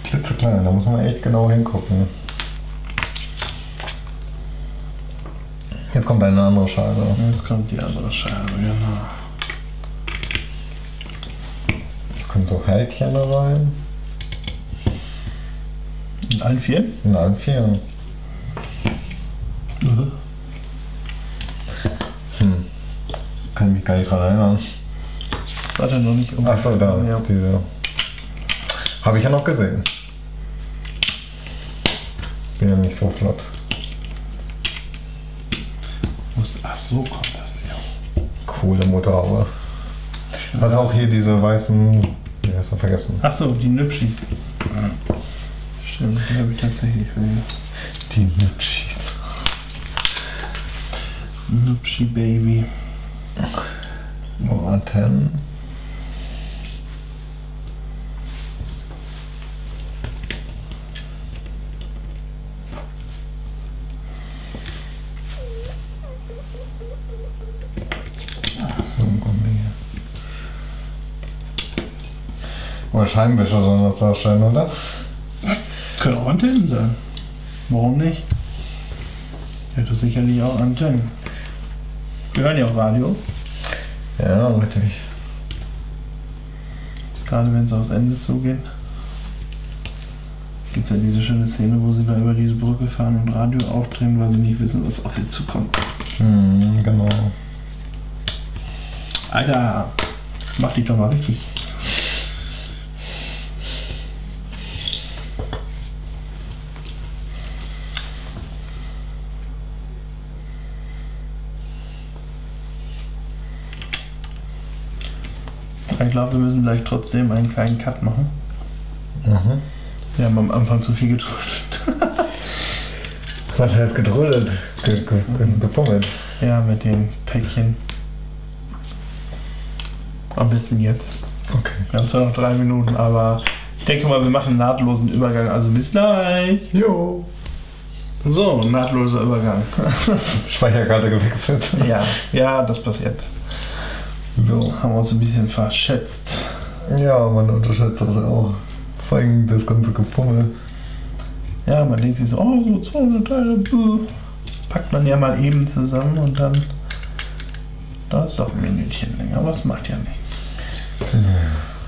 Klitzeklein, da muss man echt genau hingucken. Jetzt kommt eine andere Scheibe. Jetzt kommt die andere Scheibe, genau. Jetzt kommt so da rein. In allen vier? In allen vier. Hm. Kann mich gar nicht dran erinnern. Warte noch nicht um. Ach so, da. Ja. Diese. Habe ich ja noch gesehen. ja nicht so flott. Muss- Ach so kommt das ja. Coole Motorhaube. Also auch hier diese weißen. Wie hast du vergessen? Ach so, die Nübschis. Stimmt, die habe ich tatsächlich vergessen. Die Nipschis. Nübschi Baby. Oh, Antennen. So ein Gummi. Oder Scheibenwischer sollen das darstellen, oder? Können auch Antennen sein. Warum nicht? Hätte sicherlich auch Antennen. Wir hören ja auch Radio. Ja, richtig. Gerade wenn es aufs Ende zugeht. Gibt es ja diese schöne Szene, wo sie da über diese Brücke fahren und Radio aufdrehen, weil sie nicht wissen, was auf sie zukommt. Hm, genau. Alter, mach dich doch mal richtig. Ich glaube, wir müssen gleich trotzdem einen kleinen Cut machen. Mhm. Wir haben am Anfang zu viel getrödelt. (laughs) Was heißt gedrödelt? Ge ge ge gefummelt. Ja, mit dem Päckchen. Am besten jetzt. Okay. Wir haben zwar noch drei Minuten, aber ich denke mal, wir machen einen nahtlosen Übergang. Also bis gleich. Jo. So, nahtloser Übergang. (laughs) Speicherkarte gewechselt. ja, ja, das passiert. So. Haben wir uns ein bisschen verschätzt. Ja, man unterschätzt das auch. Vor allem das ganze Gefummel. Ja, man denkt sich so, oh, so 200 Teile, buh. packt man ja mal eben zusammen und dann. Da ist doch ein Minütchen länger, aber es macht ja nichts.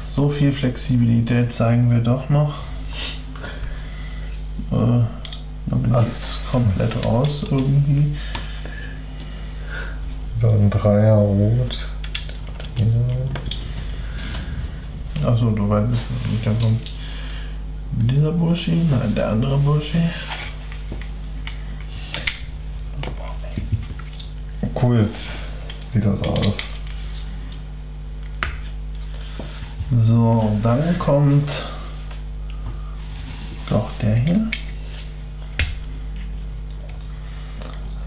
So viel Flexibilität zeigen wir doch noch. Äh, dann Ach. jetzt komplett raus irgendwie. So ein Dreier rot. Achso, du weißt nicht. Dann kommt dieser Burschi, nein, der andere Burschi. Cool sieht das aus. So, dann kommt doch der hier.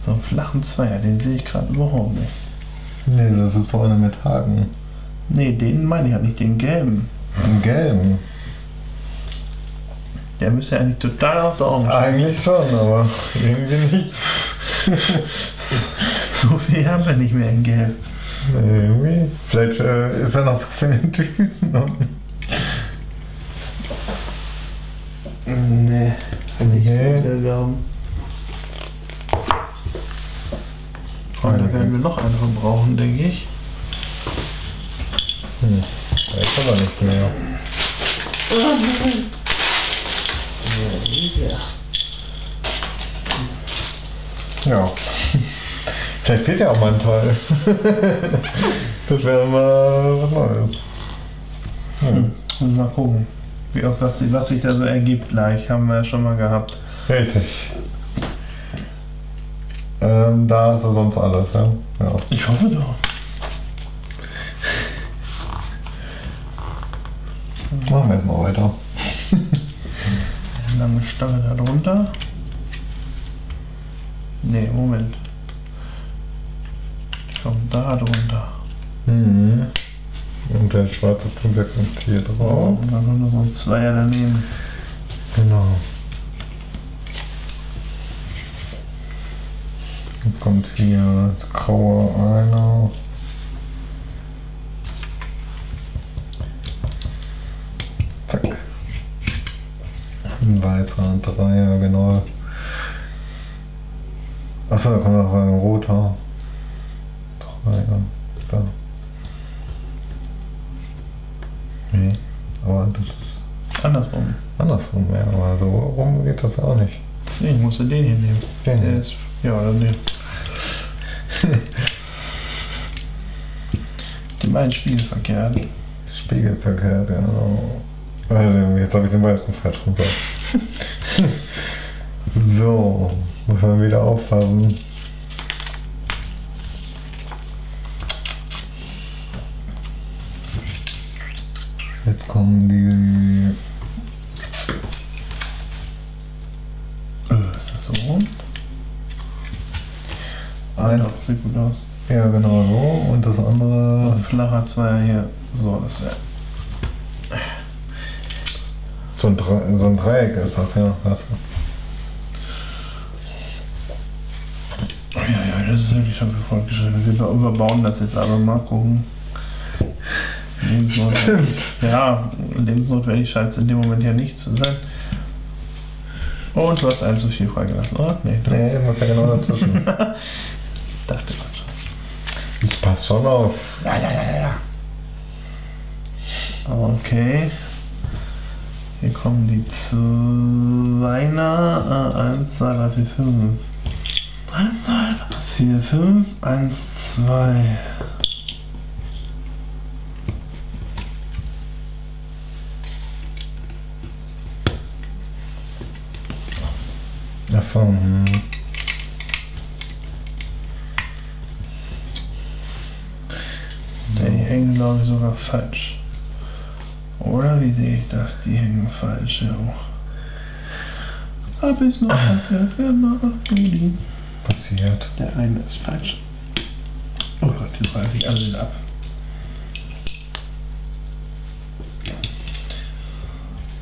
So einen flachen Zweier, den sehe ich gerade überhaupt nicht. Nee, das ist so eine mit Haken. Nee, den meine ich ja nicht, den gelben. Im Gelben. Der müsste ja eigentlich total aus der Augen schauen. Eigentlich schon, aber irgendwie nicht. (laughs) So viel haben wir nicht mehr in Gelb. Irgendwie. Vielleicht äh, ist er noch was in den Tüten. Nee, kann ich Nee. nicht glauben. Und da werden wir noch andere brauchen, denke ich. Hm. Da ist aber nicht mehr. Ja. (laughs) Vielleicht fehlt ja auch mal ein Teil. (laughs) das wäre mal was Neues. Hm. Und mal gucken, wie, was, was sich da so ergibt gleich. Haben wir ja schon mal gehabt. Richtig. Ähm, da ist ja sonst alles, ja? Ja. Ich hoffe doch. Machen wir jetzt mal weiter. Eine (laughs) lange Stange da drunter. Nee, Moment. Die kommt da drunter. Mhm. Und der schwarze Punkt, der kommt hier drauf. Und dann kommt noch so ein Zweier daneben. Genau. Jetzt kommt hier graue einer. Zack. Ein weißer Dreier, genau. Achso, da kommt noch ein roter. Dreier. Da. Nee, aber das ist Andersrum. andersrum, ja. Aber so rum geht das ja auch nicht. Deswegen musst du den hier nehmen. Den Der ist. Ja, oder den. (laughs) Die beiden spiegelverkehrt. Spiegelverkehrt, ja. Also, jetzt habe ich den weißen falsch runter. (laughs) So, muss man wieder aufpassen. Jetzt kommen die. Eins, Das sieht gut aus. ja genau so und das andere. Ein flacher Zweier hier. So ist er. So ein, so ein Dreieck ist das, ja. Du. Ja, ja, das ist wirklich schon für fortgeschritten. Wir überbauen das jetzt aber mal gucken. Lebensnotwendig. Ja, lebensnotwendig scheint es in dem Moment ja nicht zu sein. Und du hast 1 zu 4 freigelassen, oder? Nee, Nee, muss ja genau dazwischen. (laughs) dachte man schon. Ich pass schon auf. Ja, ja, ja, ja, ja. Okay. Hier kommen die Zweiner. Äh, 1, 2, 3, 4, 5. 4, 5, 1, 2. Achso. Hm. Hängen, glaube ich, sogar falsch. Oder wie sehe ich das? Die hängen falsch, ja. Hab es noch Juli. Passiert. Der eine ist falsch. Oh Gott, jetzt reiß ich alles ab.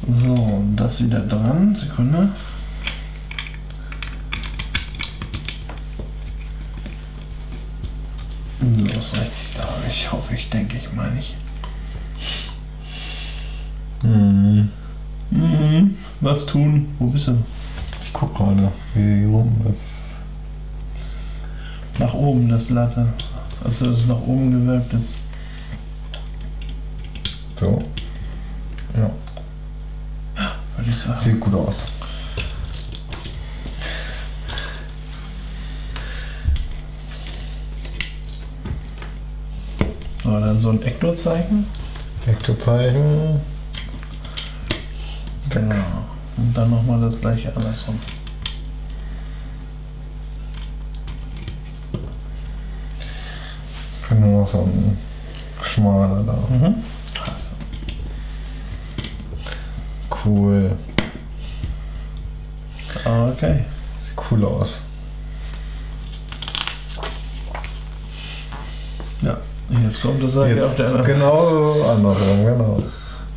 So, das wieder dran. Sekunde. Da. Ich hoffe, ich denke, ich meine ich. Hm. Mhm. Was tun? Wo bist du? Ich guck gerade, wie rum das. Nach oben, das Latte. Also, dass es nach oben gewölbt ist. So. Ja. Sieht gut aus. So, dann so ein Ektorzeichen. Vektorzeichen. Genau. Und dann nochmal das gleiche andersrum. Ich finde noch so ein schmaler da. Mhm. Cool. Okay. Sieht cool aus. Ja. Jetzt kommt das Seite auf der anderen. genau andersrum, genau.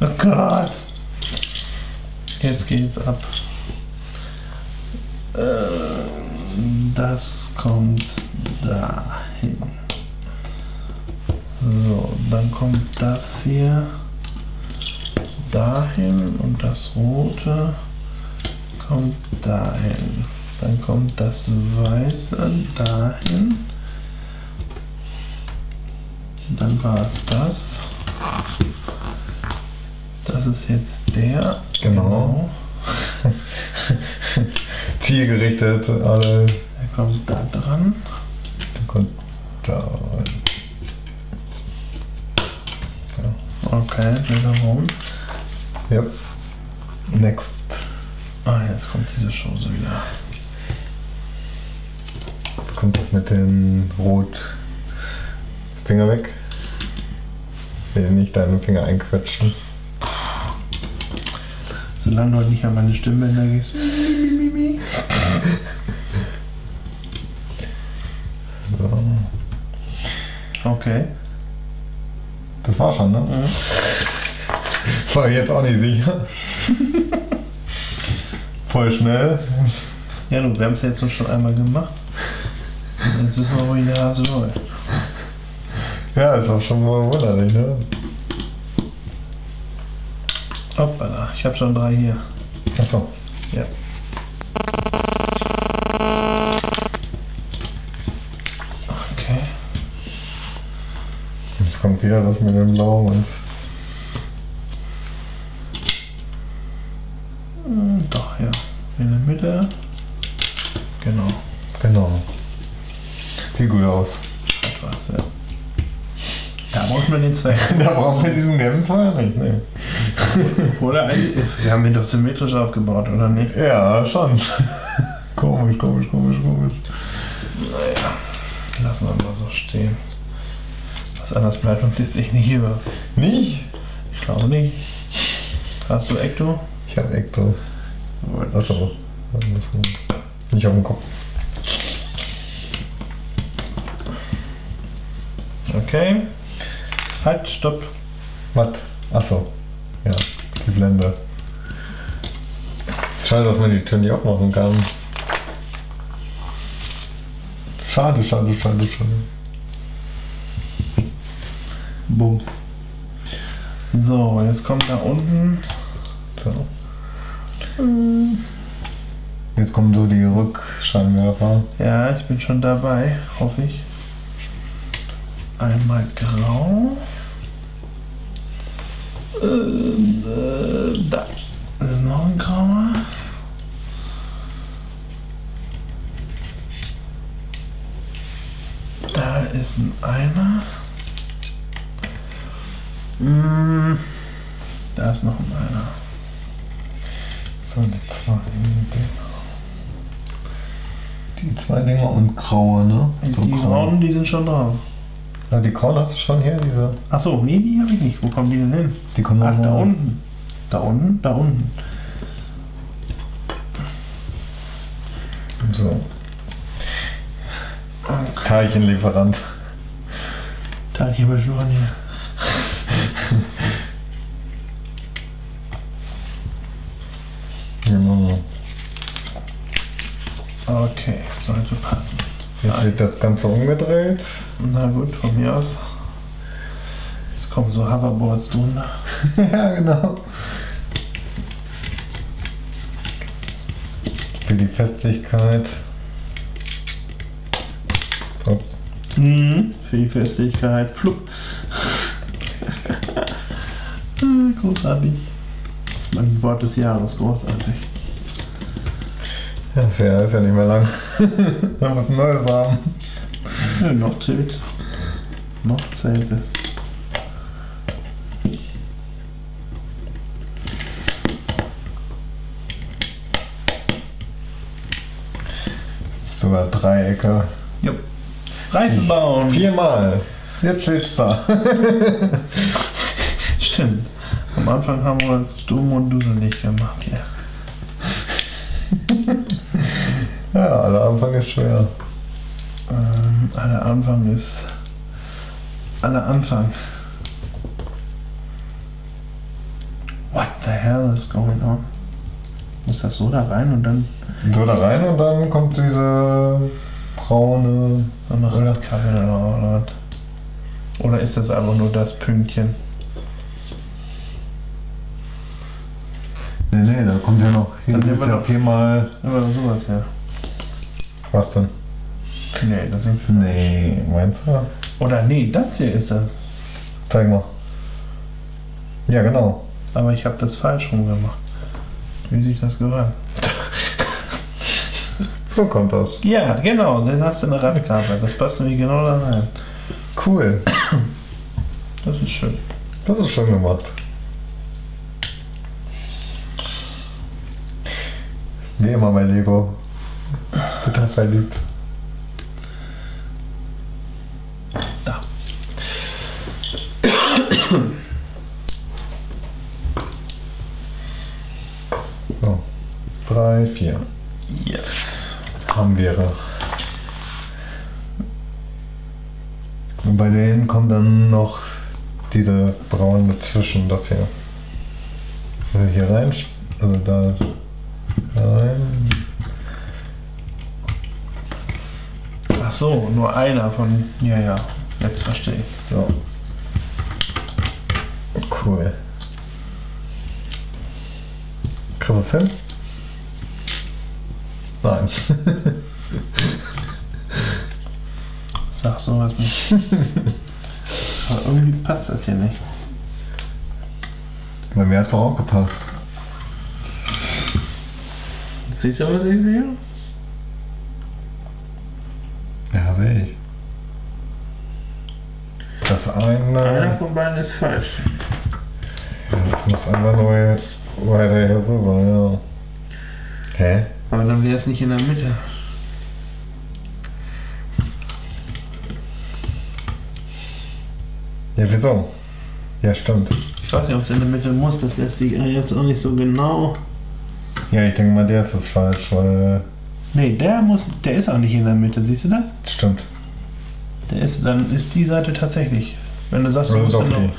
Oh Gott. Jetzt geht's ab. Äh, Das kommt dahin. So, dann kommt das hier dahin und das rote kommt dahin. Dann kommt das weiße dahin. Dann war es das. Das ist jetzt der. Genau. (laughs) Zielgerichtet, alle. Der kommt da dran. Der kommt da. Okay, wiederum. Ja. Next. Ah, jetzt kommt diese Chose wieder. Jetzt kommt das mit den Rot. Finger weg. Ich will nicht deine Finger einquetschen. Solange du nicht an meine Stimmbänder gehst. So. Okay. Das war schon, ne? Mhm. War jetzt auch nicht sicher. Voll schnell. Ja, du, wir haben es jetzt schon einmal gemacht. Und Jetzt wissen wir, wohin der Hase läuft. Ja, ist auch schon mal wunderlich, ne? Hoppala, ich habe schon drei hier. Achso. Ja. Okay. Jetzt kommt wieder das mit dem Blau und. Hm, Doch, ja. In der Mitte. Genau. Genau. Sieht gut aus. Hat was, ja. Da braucht man den Zweck. (laughs) Da brauchen wir diesen gelben Teil nicht, ne? Oder eigentlich, wir haben ihn doch symmetrisch aufgebaut, oder nicht? Ja, schon. komisch, komisch, komisch, komisch. Naja, lassen wir mal so stehen. Was anderes bleibt uns jetzt echt nicht über. Nicht? Ich glaube nicht. Hast du Ecto? Ich hab Ecto. Achso. Nicht auf dem Kopf. Okay. Halt, stopp. Was? Achso. Ja, die Blende. Schade, dass man die Tür nicht aufmachen kann. Schade, schade, schade, schade. Bums. So, jetzt kommt da unten. So. Jetzt kommen so die Rückscheinwerfer. Ja, ich bin schon dabei, hoffe ich. Einmal grau. Ähm, äh, da ist noch ein grauer. Da ist ein einer. Mm, Da ist noch ein einer. So, die zwei Dinger. Die zwei Dinger und graue, ne? So die grau. grauen, die sind schon drauf. Ja, die grauen hast du schon hier, diese. Achso, nee, die habe ich nicht. Wo kommen die denn hin? Die kommen Ach, da unten. Da unten, da unten. So. Okay. Teilchenlieferant. Beschworen hier. Genau. Okay, sollte passen. Jetzt wird das Ganze umgedreht. Na gut, von mir aus. Jetzt kommen so Hoverboards drunter. (laughs) ja, genau. Für die Festigkeit. Ups. Mhm. Für die Festigkeit. Flupp. (laughs) Ah, großartig. Das ist mein Wort des Jahres. Großartig. Ja, ist ja, ist ja nicht mehr lang. (laughs) Wir müssen Neues haben. Ja, noch zählt. Noch zählt es. Sogar Dreiecke. Jupp. Reifen bauen. Viermal. Jetzt steht's da. (laughs) Stimmt. Am Anfang haben wir uns dumm und dusselig gemacht hier. Ja, aller Anfang ist schwer. Ähm, aller Anfang ist. Aller Anfang. What the hell is going on? Muss das so da rein und dann So da rein und dann kommt diese braune. Oder? Radkabel oder ist das einfach nur das Pünktchen? Nee, nee, da kommt ja noch. Hier Dann ist ja viermal. Immer sowas, ja. Was denn? Nee, das sind Nee, meinst du? Oder nee, das hier ist das. Zeig mal. Ja, genau. Aber ich habe das falsch rum gemacht. Wie sich das gehört. (laughs) So kommt das. Ja, genau, dann hast du eine Radkabel. Das passt nämlich genau da rein. Cool. (coughs) Das ist schön. Das ist schön gemacht. Wie immer bei Lego. Total verliebt. Da. So. Drei, vier. Yes. Haben wir. Und bei denen kommt dann noch diese braune dazwischen, das hier. Also hier rein, also da rein. Ach so, nur einer von. Ja, ja. Jetzt verstehe ich. So. Cool. Kriegst du es hin? Nein. (laughs) Sag sowas nicht. (laughs) Aber irgendwie passt das hier nicht. Bei mir hat es auch gepasst. Siehst du, was ich sehe? Ja, sehe ich. Das Einer eine. von beiden ist falsch. Das muss einfach nur weiter hier rüber, ja. Hä? Aber dann wäre es nicht in der Mitte. Ja, wieso? Ja, stimmt. Ich weiß nicht, ob es in der Mitte muss, das lässt sich jetzt auch nicht so genau. Ja, ich denke mal, der ist es falsch, weil. Nee, der muss, der ist auch nicht in der Mitte, siehst du das? Stimmt. Der ist, dann ist die Seite tatsächlich. Wenn du sagst, du musst ihn nur,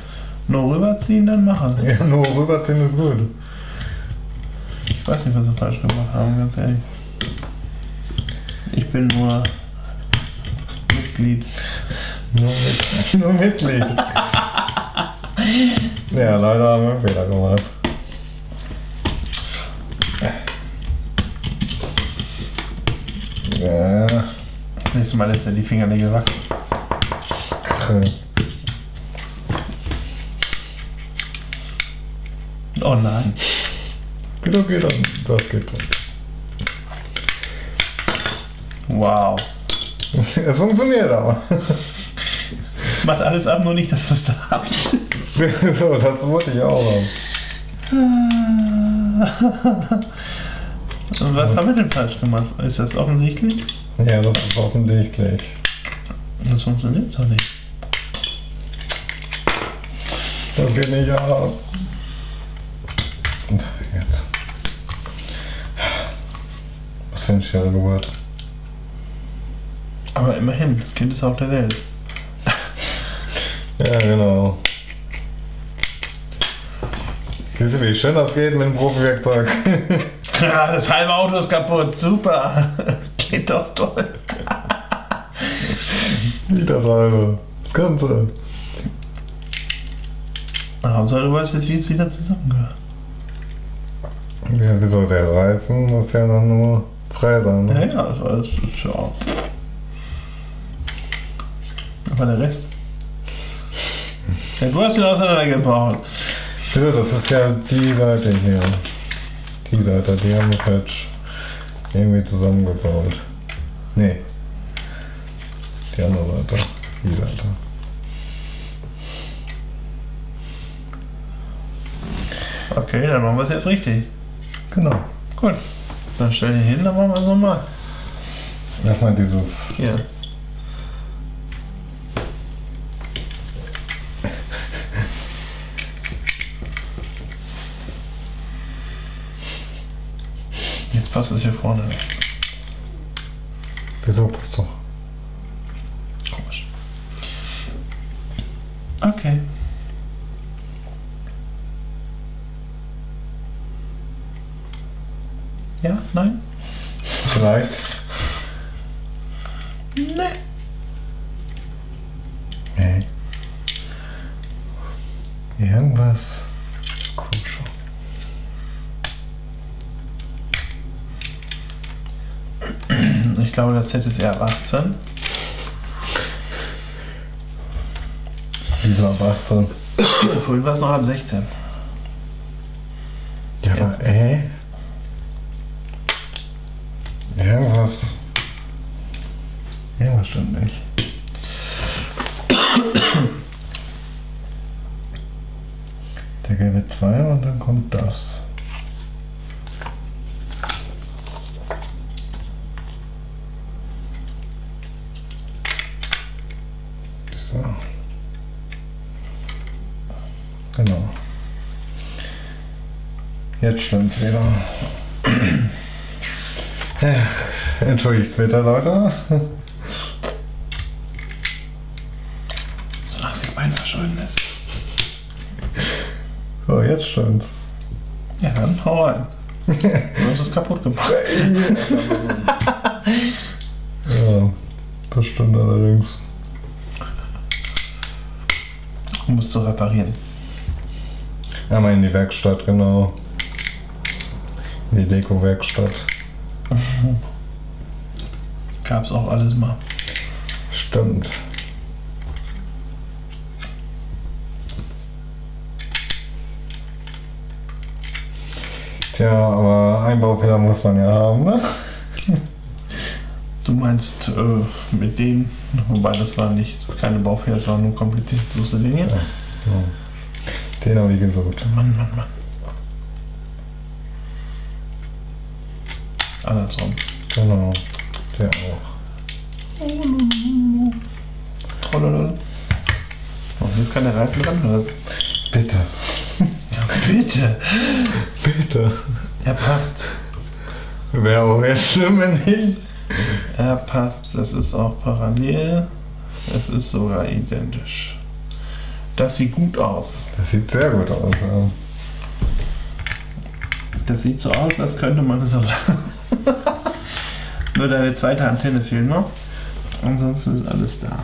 nur rüberziehen, dann machen. Ja, nur rüberziehen ist gut. Ich weiß nicht, was wir falsch gemacht haben, ganz ehrlich. Ich bin nur Mitglied. Nur, mit, (laughs) nur Mitglied. (laughs) ja, leider haben wir einen Fehler gemacht. Ja, Nächstes Mal lässt er die Fingernägel wachsen. Oh nein. wieso geht das? Das geht doch. Wow. Es funktioniert aber. Das macht alles ab, nur nicht das, was da haben. (laughs) so, das wollte ich auch haben. (laughs) Was haben wir denn falsch gemacht? Ist das offensichtlich? Ja, das ist offensichtlich. Das funktioniert doch nicht. Das geht nicht ab. Und Jetzt. Was für ein schwere Geburt. Aber immerhin, das Kind ist auf der Welt. Ja, genau. Siehst du, wie schön das geht mit dem Profi-Werkzeug? (laughs) Ja, (laughs) das halbe Auto ist kaputt. Super. (laughs) Geht doch toll. Nicht das halbe. Das Ganze. Hauptsache, du weißt jetzt, wie es wieder zusammengehört. Ja, wieso? Der Reifen muss ja dann nur frei sein. Ja, Ne? ja, also das ist ja. Aber der Rest. Ja, du hast ihn auseinandergebaut. Wieso? Das ist ja die Seite hier. Die Seite, die haben wir falsch irgendwie zusammengebaut. Nee. Die andere Seite. Die Seite. Okay, dann machen wir es jetzt richtig. Genau. Gut. Dann stell ihn hin, dann machen wir es nochmal. Erstmal dieses. Hier. Jetzt passt es hier vorne. Wieso passt doch? Komisch. Okay. Ja, nein? Vielleicht. Nee. Nee. Irgendwas ist komisch. Ich glaube, das eher ab 18. Wieso ab 18? Vorhin war es noch ab 16. Ja, Jetzt aber ist- ey. Irgendwas. Irgendwas stimmt nicht. Der gelbe 2 und dann kommt das. So. Genau. Jetzt stimmt's wieder. Ja, entschuldigt bitte, Leute. Solange es nicht mein Verschulden ist. So, jetzt stimmt's. Ja, dann hau rein. Du hast es kaputt gemacht. (laughs) Ja, das stimmt allerdings. Du musst du reparieren. Einmal in die Werkstatt, genau. Die Deko-Werkstatt. (laughs) Gab's auch alles mal. Stimmt. Tja, aber Einbaufehler muss man ja haben, ne? (laughs) Du meinst äh, mit denen, wobei das war nicht keine Baufehler, das war nur komplizierte Linien. Den habe ich gesucht. Mann, Mann, Mann. Andersrum. Genau. Der auch. Trollolol. Oh, hier ist keine Reifen dran, oder was? Bitte. Ja, bitte. Bitte. Er passt. Wäre auch jetzt schlimm, wenn nicht. Er passt. Das ist auch parallel. Es ist sogar identisch. Das sieht gut aus. Das sieht sehr gut aus. Ja. Das sieht so aus, als könnte man es so lassen. (laughs) Nur deine zweite Antenne fehlt noch. Ansonsten ist alles da.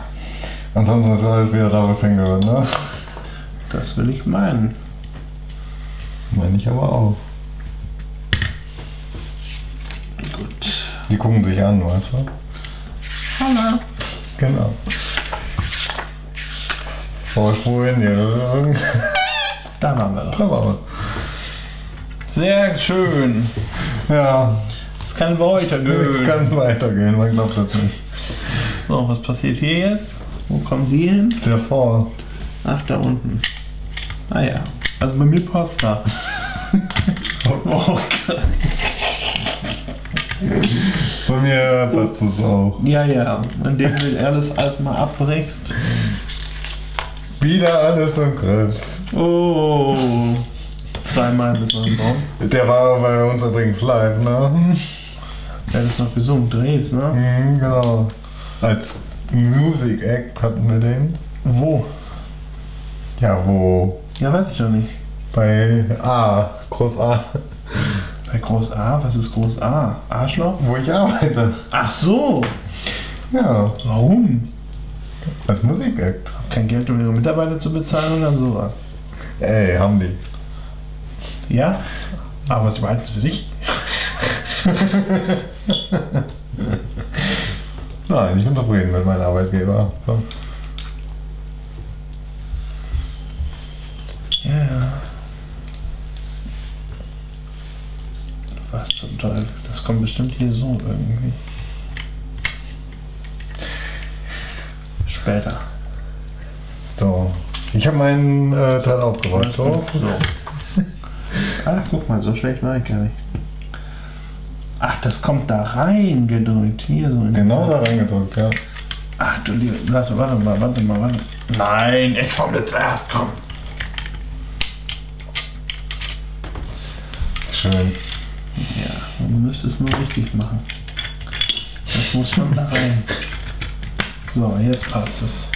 Ansonsten ist alles wieder da, was hingehört, ne? Das will ich meinen. Meine ich aber auch. Gut. Die gucken sich an, weißt du? Hallo. Genau. Vorspulen, ja. Da waren wir doch. Da waren Sehr schön. wir. Ja, Es kann weitergehen. es kann weitergehen, man glaubt das nicht. So, was passiert hier jetzt? Wo kommen die hin? Der vor. Ach, da unten. Ah ja. Also bei mir passt da. (laughs) Oh Gott. Bei mir passt es auch. Ja, ja. Indem du alles erstmal abbrichst. Wieder alles im Griff. Oh. Zweimal müssen wir bauen. Der war bei uns übrigens live, ne? Der hat es noch gesungen. Drehs, ne? Mhm, genau. Als Music Act hatten wir den. Wo? Ja, wo? Ja, weiß ich doch nicht. Bei A, Groß A, Bei Groß A? Was ist Groß A? Arschloch? wo ich arbeite. Ach so. Ja, Warum? als Music Act. Kein Geld, um ihre Mitarbeiter zu bezahlen und dann sowas. Ey, haben die. Ja? Aber sie behalten es für sich. (laughs) Nein, ich bin zufrieden mit meinem Arbeitgeber. So. Ja. Was zum Teufel? Das kommt bestimmt hier so irgendwie. Später. so. Ich habe meinen äh, Teil aufgeräumt. So. So. Ach, (laughs) guck mal, so schlecht war ich gar nicht. Ach, das kommt da rein gedrückt. Hier so in Genau da reingedrückt, ja. Ach du liebe, lass, warte mal, warte mal, warte. Nein, ich komme zuerst, komm. Schön. Ja, man müsste es nur richtig machen. Das muss schon da rein. So, jetzt passt es.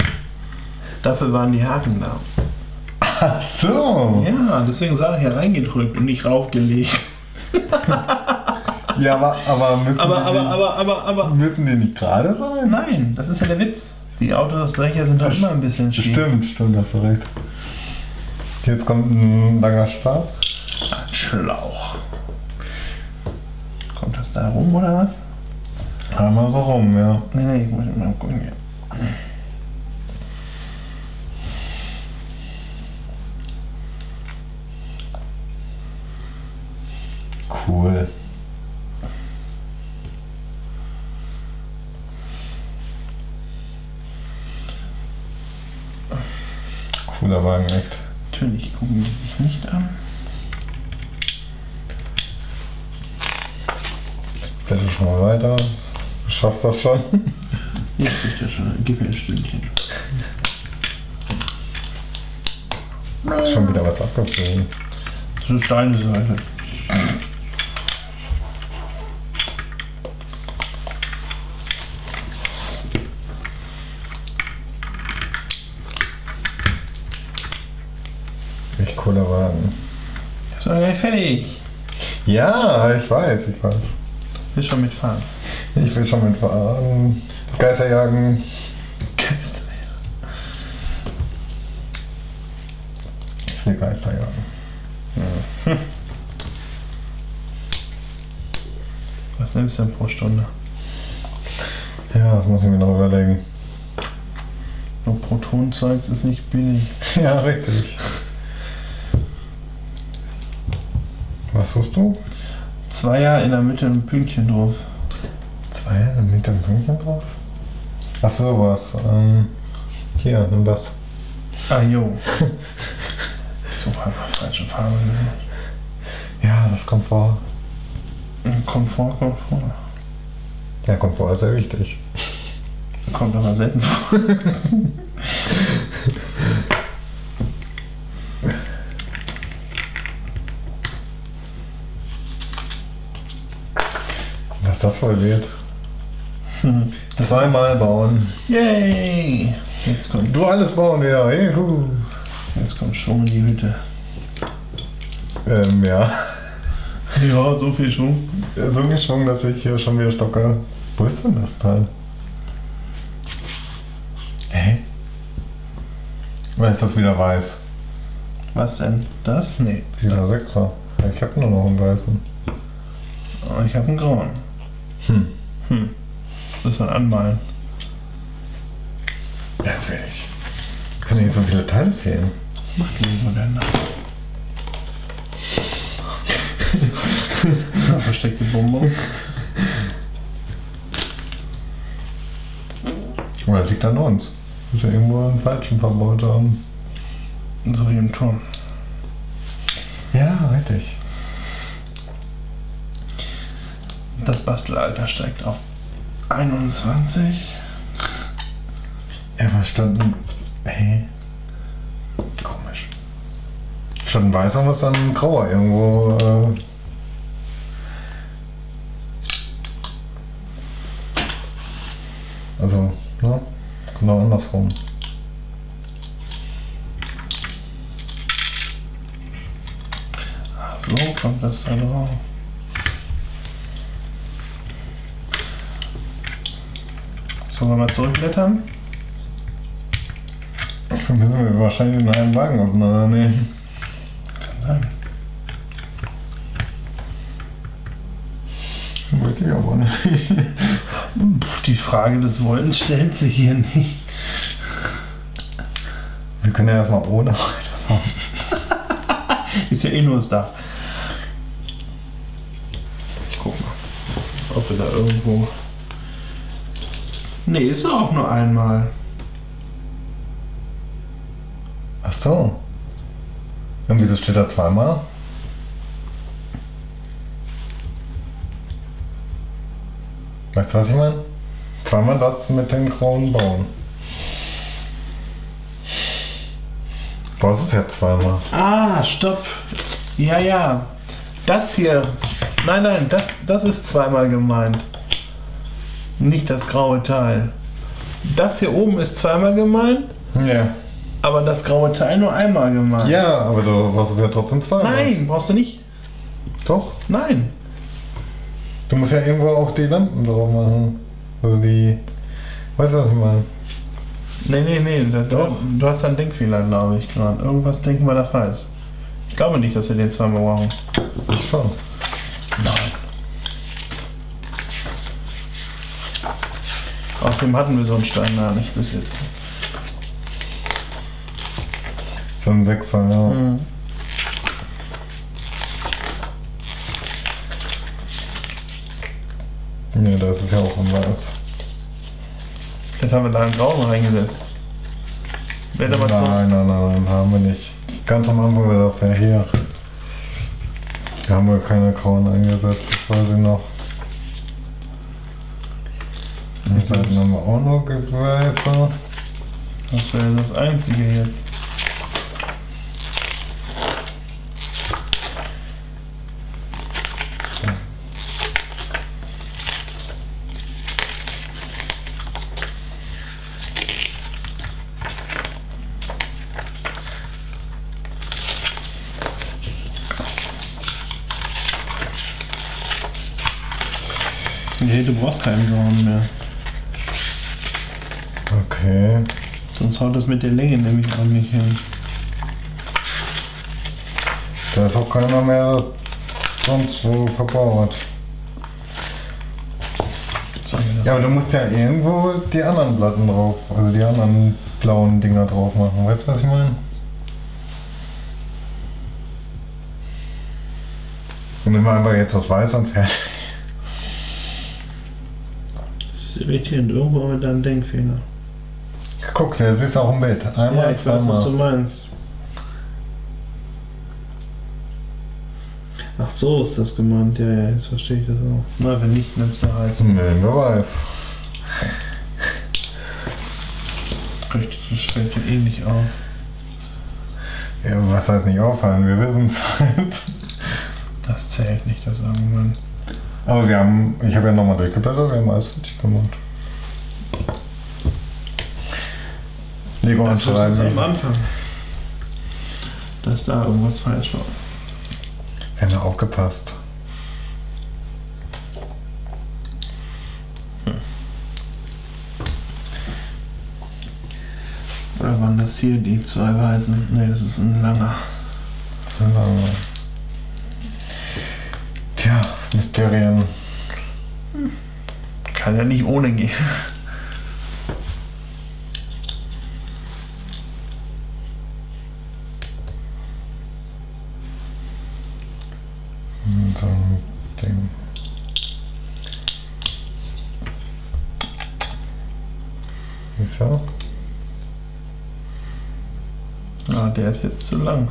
Dafür waren die Haken da. Ach so. Ja, deswegen sage ich ja reingedrückt und nicht raufgelegt. (laughs) Ja, aber, aber, müssen, Aber, die aber, nicht, aber, aber, müssen die nicht gerade sein? Nein, das ist ja der Witz. Die Autosdrecher sind halt immer ein bisschen schief. Stimmt, stimmt, hast du recht. Jetzt kommt ein langer Stab. Ein Schlauch. Kommt das da rum oder was? Einmal so rum, ja. Nee, nee, ich muss mal gucken hier. Cool. Wagen, echt. Natürlich gucken die sich nicht an. Bitte schon mal weiter. Du schaffst das schon. (laughs) Jetzt ich ja schon. Gib mir ein Stündchen. schon wieder was abgeflogen. So steile Seite. Wagen. Ist doch gleich fertig. Ja, ich weiß, ich weiß. Willst schon mitfahren? Ich will schon mitfahren. Geisterjagen. Geister. Ich will Geisterjagen. Was nimmst du denn pro Stunde? Ja, das muss ich mir noch überlegen. So Protonzeugs ist nicht billig. (laughs) Ja, richtig. Was suchst du? Zweier in der Mitte ein Pünktchen drauf. Zwei mit dem Pünktchen drauf? Ach so, was. Ähm, hier, nimm das. Ah, jo. (laughs) doch einmal falsche Farbe. Ja, das kommt vor. Komfort, Komfort. Ja, Komfort ist sehr wichtig. Kommt aber selten vor. (laughs) Was das wohl wird? Hm. Zweimal bauen. Yay! Jetzt kommt, Du alles bauen wieder. Juhu. jetzt kommt schon in die Hütte. Ähm, ja. Ja, so viel schon. So geschwungen, dass ich hier schon wieder stocke. Wo ist denn das Teil? Hä? Oder ist das wieder weiß? Was denn? Das? Nee. Dieser Sechser. Ich habe nur noch einen weißen. Oh, ich habe einen grauen. Hm. Hm. Muss man anmalen. Merkwürdig. Kann nicht so viele Teile fehlen. Macht Lego denn da? Versteckte Bonbon. Oder liegt an uns? Muss ja irgendwo einen falschen verbaut haben. So wie im Turm. Ja, richtig. Das Bastelalter steigt auf 21. Ja, was stand ein. Hä? Komisch. Statt ein weißer muss dann grauer irgendwo. Äh also, ne? Genau andersrum. Ach so kommt das dann auch. Sollen wir mal zurückblättern? Dann müssen wir wahrscheinlich in einem Wagen auseinandernehmen. Kann sein. Wollte ich aber nicht. Die Frage des Wollens stellt sich hier nicht. Wir können ja erstmal ohne weitermachen. (laughs) Ist ja eh nur das Dach. Ich guck mal, ob wir da irgendwo. Nee, ist auch nur einmal. Ach so. Und wieso steht da zweimal? Weißt du, was ich meine? Zweimal das mit den grauen Bauen. Was ist jetzt zweimal? Ah, stopp. Ja, ja. Das hier. Nein, nein, das, das ist zweimal gemeint. Nicht das graue Teil. Das hier oben ist zweimal gemeint, Ja. aber das graue Teil nur einmal gemeint. Ja, aber du brauchst es ja trotzdem zweimal. Nein, brauchst du nicht. Doch. Nein. Du musst ja irgendwo auch die Lampen drauf machen. Also die. Weißt du, was ich meine? Nee, nee, nee. Da, Doch. du hast einen Denkfehler, glaube ich, gerade. Irgendwas denken wir da falsch. Ich glaube nicht, dass wir den zweimal brauchen. Ich schon. Nein. Außerdem hatten wir so einen Stein gar nicht bis jetzt. So ein Sechser, ja. Mhm. Nee, da ist es ja auch im Weiß. Jetzt haben wir da einen grauen reingesetzt. Wäre so. Nein, nein, nein, nein, haben wir nicht. Ganz am Anfang war das ja hier. Da haben wir keine grauen eingesetzt, das weiß ich noch. Seiten haben wir auch noch weiße. Das wäre das einzige jetzt. Nee, du brauchst keinen grauen mehr. Okay. Sonst haut das mit der Länge nämlich auch nicht hin. Da ist auch keiner mehr sonst wo verbaut. Ja, aber du musst ja irgendwo die anderen Platten drauf, also die anderen blauen Dinger drauf machen. Weißt du, was ich meine? Und nehmen wir einfach jetzt das Weiß und fertig. Das ist irritierend. Irgendwo haben wir da einen Denkfehler. Guck, das ist auch im Bild. Einmal, ja, ich weiß, was du zweimal. meinst. Ach so ist das gemeint. Ja, ja, jetzt verstehe ich das auch. Na, wenn nicht, nimmst du halt. Nee, wer weiß. Richtig, das fällt dir eh nicht auf. Ja, was heißt nicht auffallen? Wir wissen es halt. Das zählt nicht, das Argument. Aber wir haben, ich habe ja nochmal durchgeblättert, wir haben alles richtig gemacht. Lego Das ist am anschreiben. Anfang. Dass da irgendwas falsch war. Wir haben ja aufgepasst. Oder waren das hier die zwei Weißen? Ne, das ist ein langer. So lange. Tja, Mysterien. Kann ja nicht ohne gehen. Und so ein Ding. Ist ja? Ah, der ist jetzt zu lang.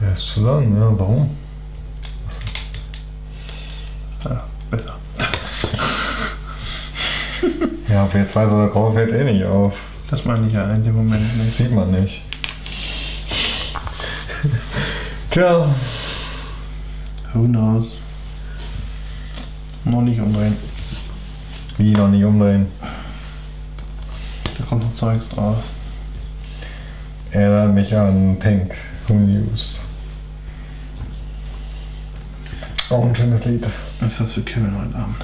Der ist zu lang, ja. Warum? (laughs) Ja, besser. Ja, ob jetzt weiß oder grau fällt eh nicht auf. Das meine ich ja in dem Moment Das nicht. sieht man nicht. (laughs) Tja, Who knows? Noch nicht umdrehen. wie noch nicht umdrehen. Da kommt noch Zeugs drauf. Erinnert mich an Pink, Who News. Oh, ein schönes Lied. Das ist was für Kevin heute Abend.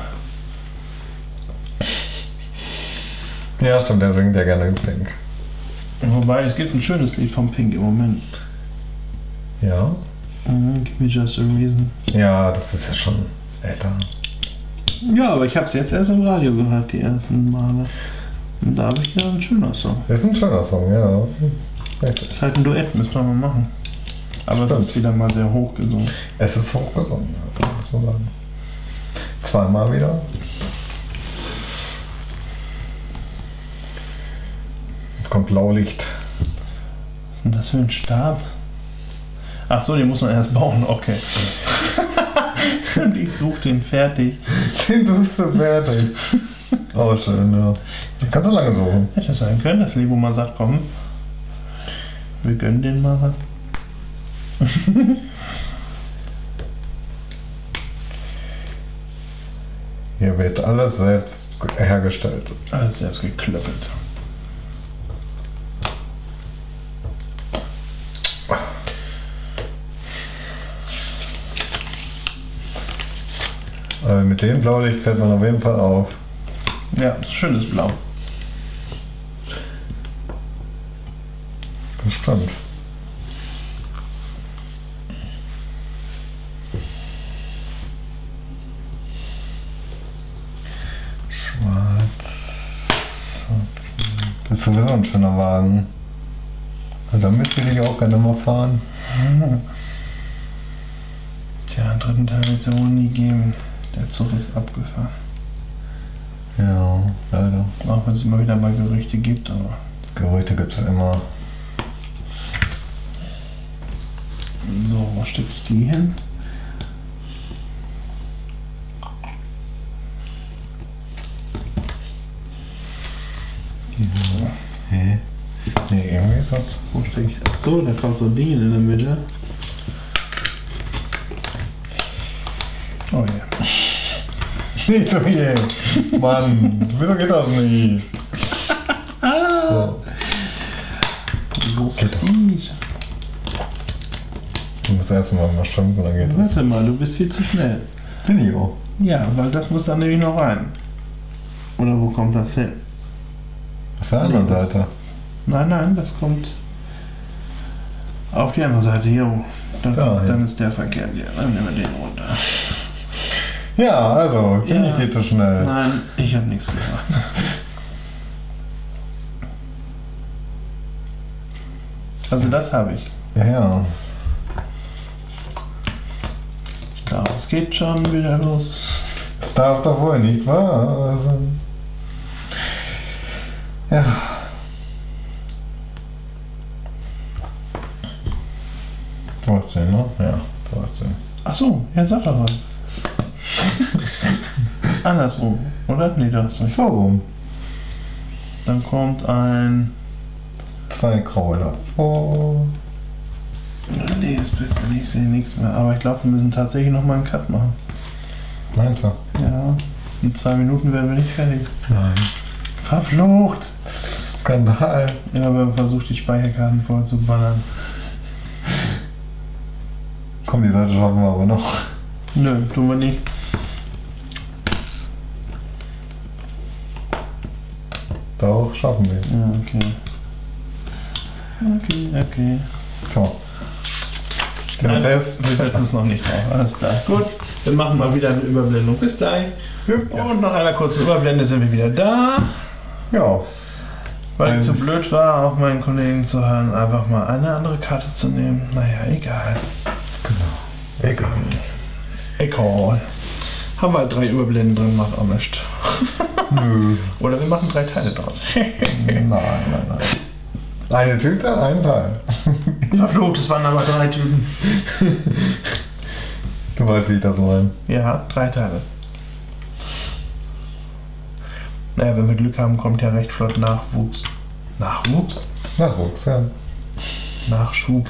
Ja, stimmt, der singt ja gerne Pink. Wobei, es gibt ein schönes Lied von Pink im Moment. Ja? Mhm, Give me just a reason. Ja, das ist ja schon älter. Ja, aber ich habe es jetzt erst im Radio gehört, die ersten Male. Und da habe ich ja ein schöner Song. Ist ein schöner Song, ja. Das ist halt ein Duett, müssen wir mal machen. Aber Stimmt. es ist wieder mal sehr hoch gesungen. Es ist hochgesungen, ja, kann man so sagen. Zweimal wieder. Jetzt kommt Blaulicht. Was ist denn das für ein Stab? Ach so, den muss man erst bauen, okay. Und (laughs) ich suche den fertig. Den suchst du fertig. (laughs) Oh, schön, ja. Kannst du lange suchen. Hätte sein können, dass Lego mal sagt, komm, wir gönnen denen mal was. (laughs) Hier wird alles selbst hergestellt. Alles selbst geklöppelt. Also mit dem Blaulicht fällt man auf jeden Fall auf. Ja, schönes Blau. Das stimmt. Schwarz. Das ist sowieso ein schöner Wagen. Und damit will ich auch gerne mal fahren. (laughs) Tja, einen dritten Teil wird es ja wohl nie geben. Der Zug ist abgefahren. Ja, leider. Auch wenn es immer wieder mal Gerüchte gibt, aber. Gerüchte gibt es ja immer. So, wo stecke ich die hin? Hä? Nee, irgendwie ist das. Ach so, da kommt so ein Ding in der Mitte. Oh ja. Nicht so hier. Mann, wieso geht das nicht? (laughs) So. Wie groß Du musst erstmal mal schwimmen, dann geht das. Warte mal, du bist viel zu schnell. Bin ich auch. Ja, weil das muss dann nämlich noch rein. Oder wo kommt das hin? Auf der anderen das- Seite. Nein, nein, das kommt auf die andere Seite. Jo, dann, Da, ja. dann ist der verkehrt hier. Dann nehmen wir den runter. Ja, also, bin Ja. ich viel zu schnell. Nein, ich habe nichts gesagt. (laughs) Also das habe ich. Ja, ja. Daraus geht schon wieder los. Das darf doch wohl nicht wahr sein. Ja. Du hast den, ne? Ja, du hast den. Ach so, ja, sag doch was. Andersrum, oder? Nee, da hast du nicht. So rum. Dann kommt ein. Zwei graue davor. Nee, das bist du nicht, ich sehe nichts mehr. Aber ich glaube, wir müssen tatsächlich nochmal einen Cut machen. Meinst du? Ja, in zwei Minuten werden wir nicht fertig. Nein. Verflucht! Skandal. Ja, aber versucht die Speicherkarten voll zu ballern. Komm, die Seite schaffen wir aber noch. Nö, tun wir nicht. Doch, schaffen wir. Ja, okay. Okay, okay. So. Den Rest. Wir setzen es noch nicht drauf. Alles klar. Gut, wir machen mal wieder eine Überblendung. Bis gleich. Und nach einer kurzen Überblende sind wir wieder da. Ja. Weil ich zu blöd war, auf meinen Kollegen zu hören, einfach mal eine andere Karte zu nehmen. Naja, egal. Genau. Egal. Egal. Haben wir halt drei Überblenden drin, macht auch nichts. (laughs) Nö. Oder wir machen drei Teile draus. Nein, nein, nein. Eine Tüte, ein Teil. (laughs) Verflucht, es waren aber drei Typen. Du weißt, wie ich das meine. Ja, drei Teile. Naja, wenn wir Glück haben, kommt ja recht flott Nachwuchs. Nachwuchs? Nachwuchs, ja. Nachschub.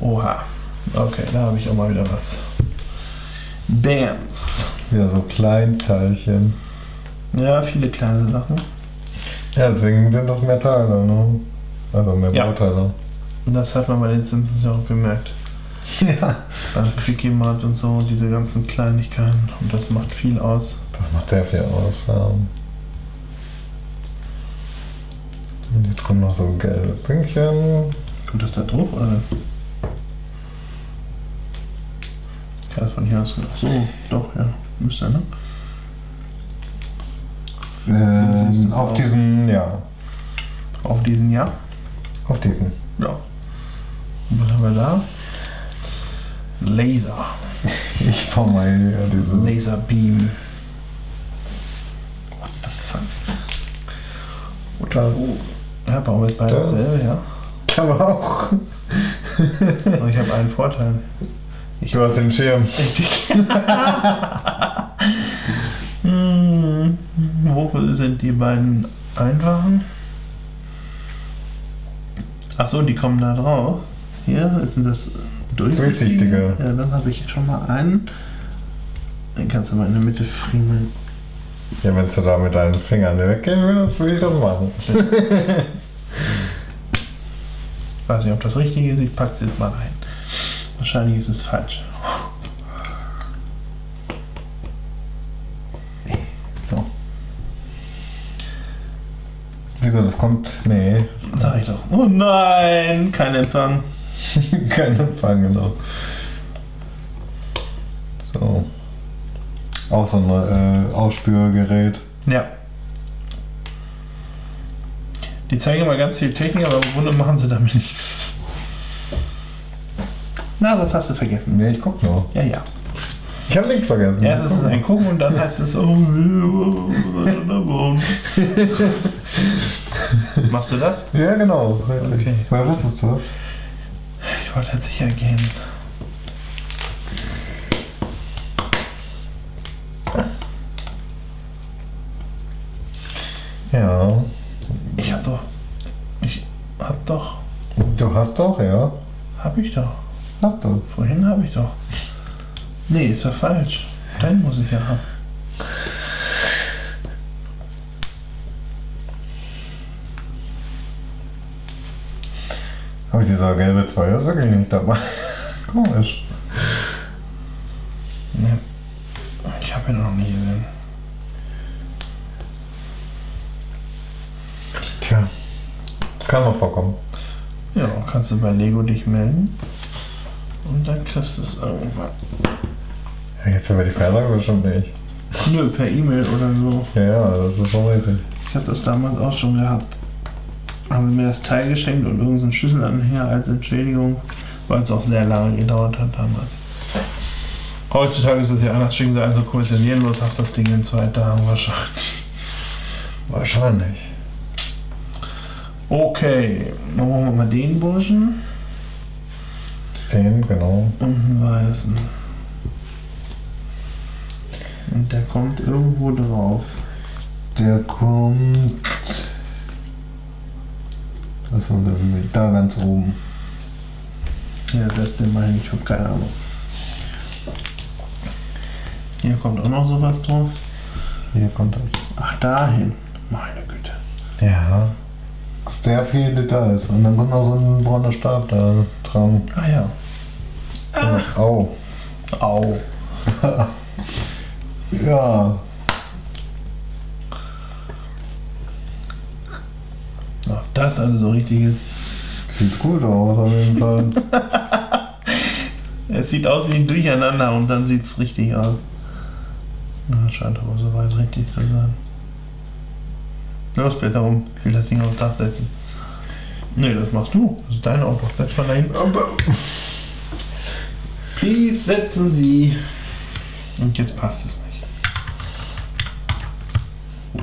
Oha. Okay, da habe ich auch mal wieder was. Bams. Wieder so Kleinteilchen. Ja, viele kleine Sachen. Ja, deswegen sind das mehr Teile, ne? Also mehr Ja. Bauteile. Und das hat man bei den Simpsons ja auch gemerkt. (laughs) Ja. Beim Quickie Mart und so, diese ganzen Kleinigkeiten. Und das macht viel aus. Das macht sehr viel aus, ja. Und jetzt kommen noch so gelbe Pünktchen. Kommt das da drauf oder? Ich kann das von hier aus. Ach so, doch, ja. Müsste, ne? Ähm, auf diesen, ja. Auf diesen Jahr. Auf diesen. Ja. Was haben wir da? Laser. (laughs) Ich baue mal hier dieses. Laserbeam. What the fuck? Das Oh. Ja, bauen wir jetzt beide Das- dasselbe, ja? kann man auch. Und ich habe einen Vorteil. Ich Du hast den Schirm. Richtig. (laughs) (laughs) wo sind die beiden einfachen? Achso, die kommen da drauf. Hier sind das durchsichtige. Ja, dann habe ich schon mal einen. Den kannst du mal in der Mitte friemeln. Ja, wenn du da mit deinen Fingern weggehen willst, will ich das machen. (laughs) Weiß nicht, ob das richtig ist, ich pack's jetzt mal rein. Wahrscheinlich ist es falsch. Wieso, das kommt. Nee, das Sag ich doch. Oh nein, kein Empfang. (laughs) kein Empfang, genau. So. Auch so ein äh, Ausspürgerät. Ja. Die zeigen immer ganz viel Technik, aber im Grunde machen sie damit nichts. Na, was hast du vergessen? Nee, ich guck noch. Ja, ja. Ich habe nichts vergessen. Erst ist es ein Gucken und dann heißt es, oh, Machst du das? Ja, genau. Okay. Woher wusstest du das? Ich wollte halt sicher gehen. Ja. Ich hab doch. Ich hab doch. Du hast doch, ja. Hab ich doch. Hast du. Vorhin habe ich doch. Nee, ist ja falsch. Deinen muss ich ja haben. Aber dieser gelbe Zweier ist wirklich nicht dabei. (laughs) Komisch. Nee. Ich habe ihn noch nie gesehen. Tja. Kann noch vorkommen. Ja, kannst du bei Lego dich melden. Und dann kriegst du es irgendwann. Jetzt haben wir die Versage bestimmt nicht. Nö, per E-Mail oder so. Ja, ja, das ist schon richtig. Ich hatte das damals auch schon gehabt. Haben sie mir das Teil geschenkt und irgendeinen Schlüsselanhänger als Entschädigung, weil es auch sehr lange gedauert hat damals. Heutzutage ist es ja anders, schicken sie einen so kommissionierlos, hast das Ding in zwei Tagen wahrscheinlich. Wahrscheinlich. Okay, dann machen wir mal den Burschen. Den, genau. Und einen weißen. Und der kommt irgendwo drauf. Der kommt. Der Weg? Da ganz oben. Ja, setz den mal hin, ich hab keine Ahnung. Hier kommt auch noch sowas drauf. Hier kommt das. Ach, dahin. Meine Güte. Ja. Sehr viele Details. Und dann kommt noch so ein brauner Stab da dran. Ah ja. Au. Au. (laughs) Ja. Ach, das alles so richtig ist. Sieht gut aus auf jeden Fall. (laughs) Es sieht aus wie ein Durcheinander und dann sieht es richtig aus. Na, scheint aber soweit richtig zu sein. Los, Blätter um. Ich will das Ding aufs Dach setzen. Nee, das machst du. Das ist dein Auto. Setz mal dahin. Please setzen Sie. Und jetzt passt es nicht.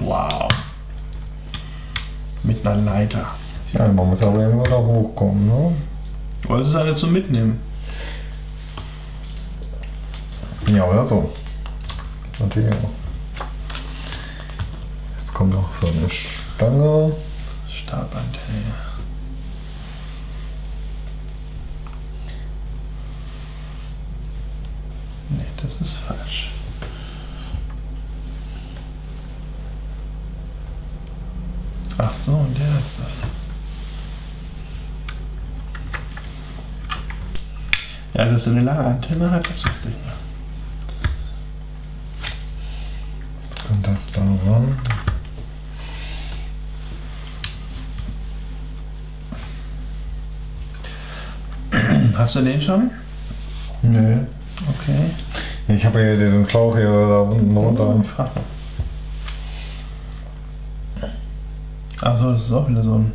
Wow. Mit einer Leiter. Ja, man muss aber irgendwo da hochkommen, ne? Es ist eine zum Mitnehmen. Ja, oder so. Natürlich auch. Jetzt kommt noch so eine Stange. Stabantenne. Nee, das ist falsch. Ach so, der ist das. Ja, dass er eine lange Antenne hat, das wusste ich nicht. Jetzt kommt das da ran. Hast du den schon? Nee. Okay. Ich habe hier diesen Schlauch hier da unten runter. Frag mal. Achso, das ist auch wieder so ein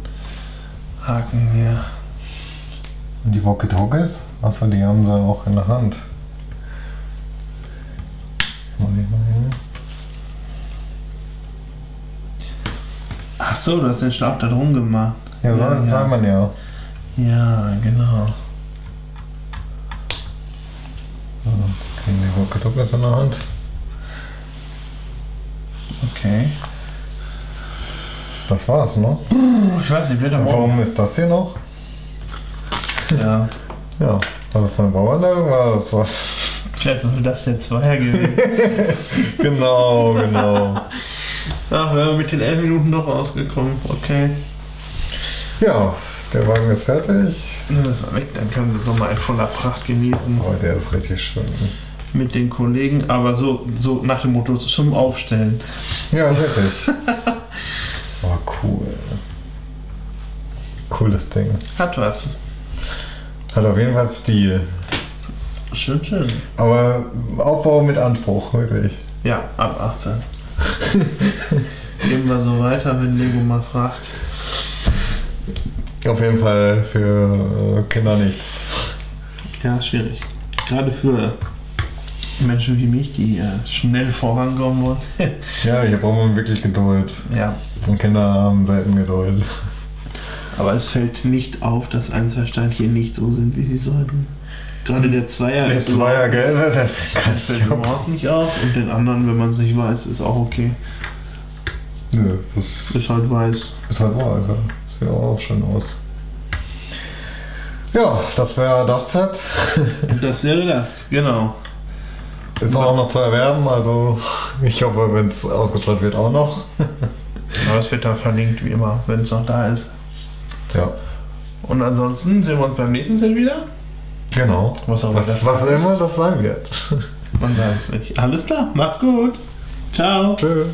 Haken hier. Und die Walkie-Talkies? Achso, die haben sie auch in der Hand. Mach ich mal hin. Ach so, du hast den Schlauch da drum gemacht. Ja, so ja, sagt man ja. ja, genau. So, kriegen die Walkie-Talkies in der Hand. Okay. Das war's, ne? Ich weiß nicht, Blätter warum ist das hier noch? Ja. Ja, also von der Bauanleitung war das was. Vielleicht war das der Zweier gewesen. (laughs) genau, genau. Ach, wir sind mit den 11 Minuten noch rausgekommen. Okay. Ja, der Wagen ist fertig. Dann ist mal weg, dann können sie es nochmal in voller Pracht genießen Oh, der ist richtig schön. mit den Kollegen. Aber so, so nach dem Motto zum Aufstellen. Ja, wirklich. (laughs) Oh, cool. Cooles Ding. Hat was. Hat auf jeden Fall Stil. Schön, schön. Aber Aufbau mit Anspruch, wirklich. Ja, ab 18. Gehen wir so weiter, wenn Lego mal fragt. Auf jeden Fall für äh, Kinder nichts. Ja, schwierig. Gerade für Menschen wie mich, die äh, schnell vorankommen wollen. Ja, hier braucht man wirklich Geduld. ja, Und Kinder haben selten Geduld. Aber es fällt nicht auf, dass ein, zwei Steinchen nicht so sind, wie sie sollten. Gerade der Zweier Der ist Zweier überhaupt- gelbe, der fällt überhaupt nicht auf. Und den anderen, wenn man es nicht weiß, ist auch okay. Nö, das Ist halt weiß. ist halt wahr, Alter. Sieht auch schön aus. Ja, das wäre das Set. Und (laughs) das wäre das, genau. Ist auch noch zu erwerben, also ich hoffe, wenn es ausgestrahlt wird, auch noch. (laughs) Aber es wird dann verlinkt, wie immer, wenn es noch da ist. Ja, Und ansonsten sehen wir uns beim nächsten Set wieder. genau. Was auch immer Was, das was immer das sein wird. Man weiß es nicht. Alles klar, macht's gut. Ciao. Tschüss.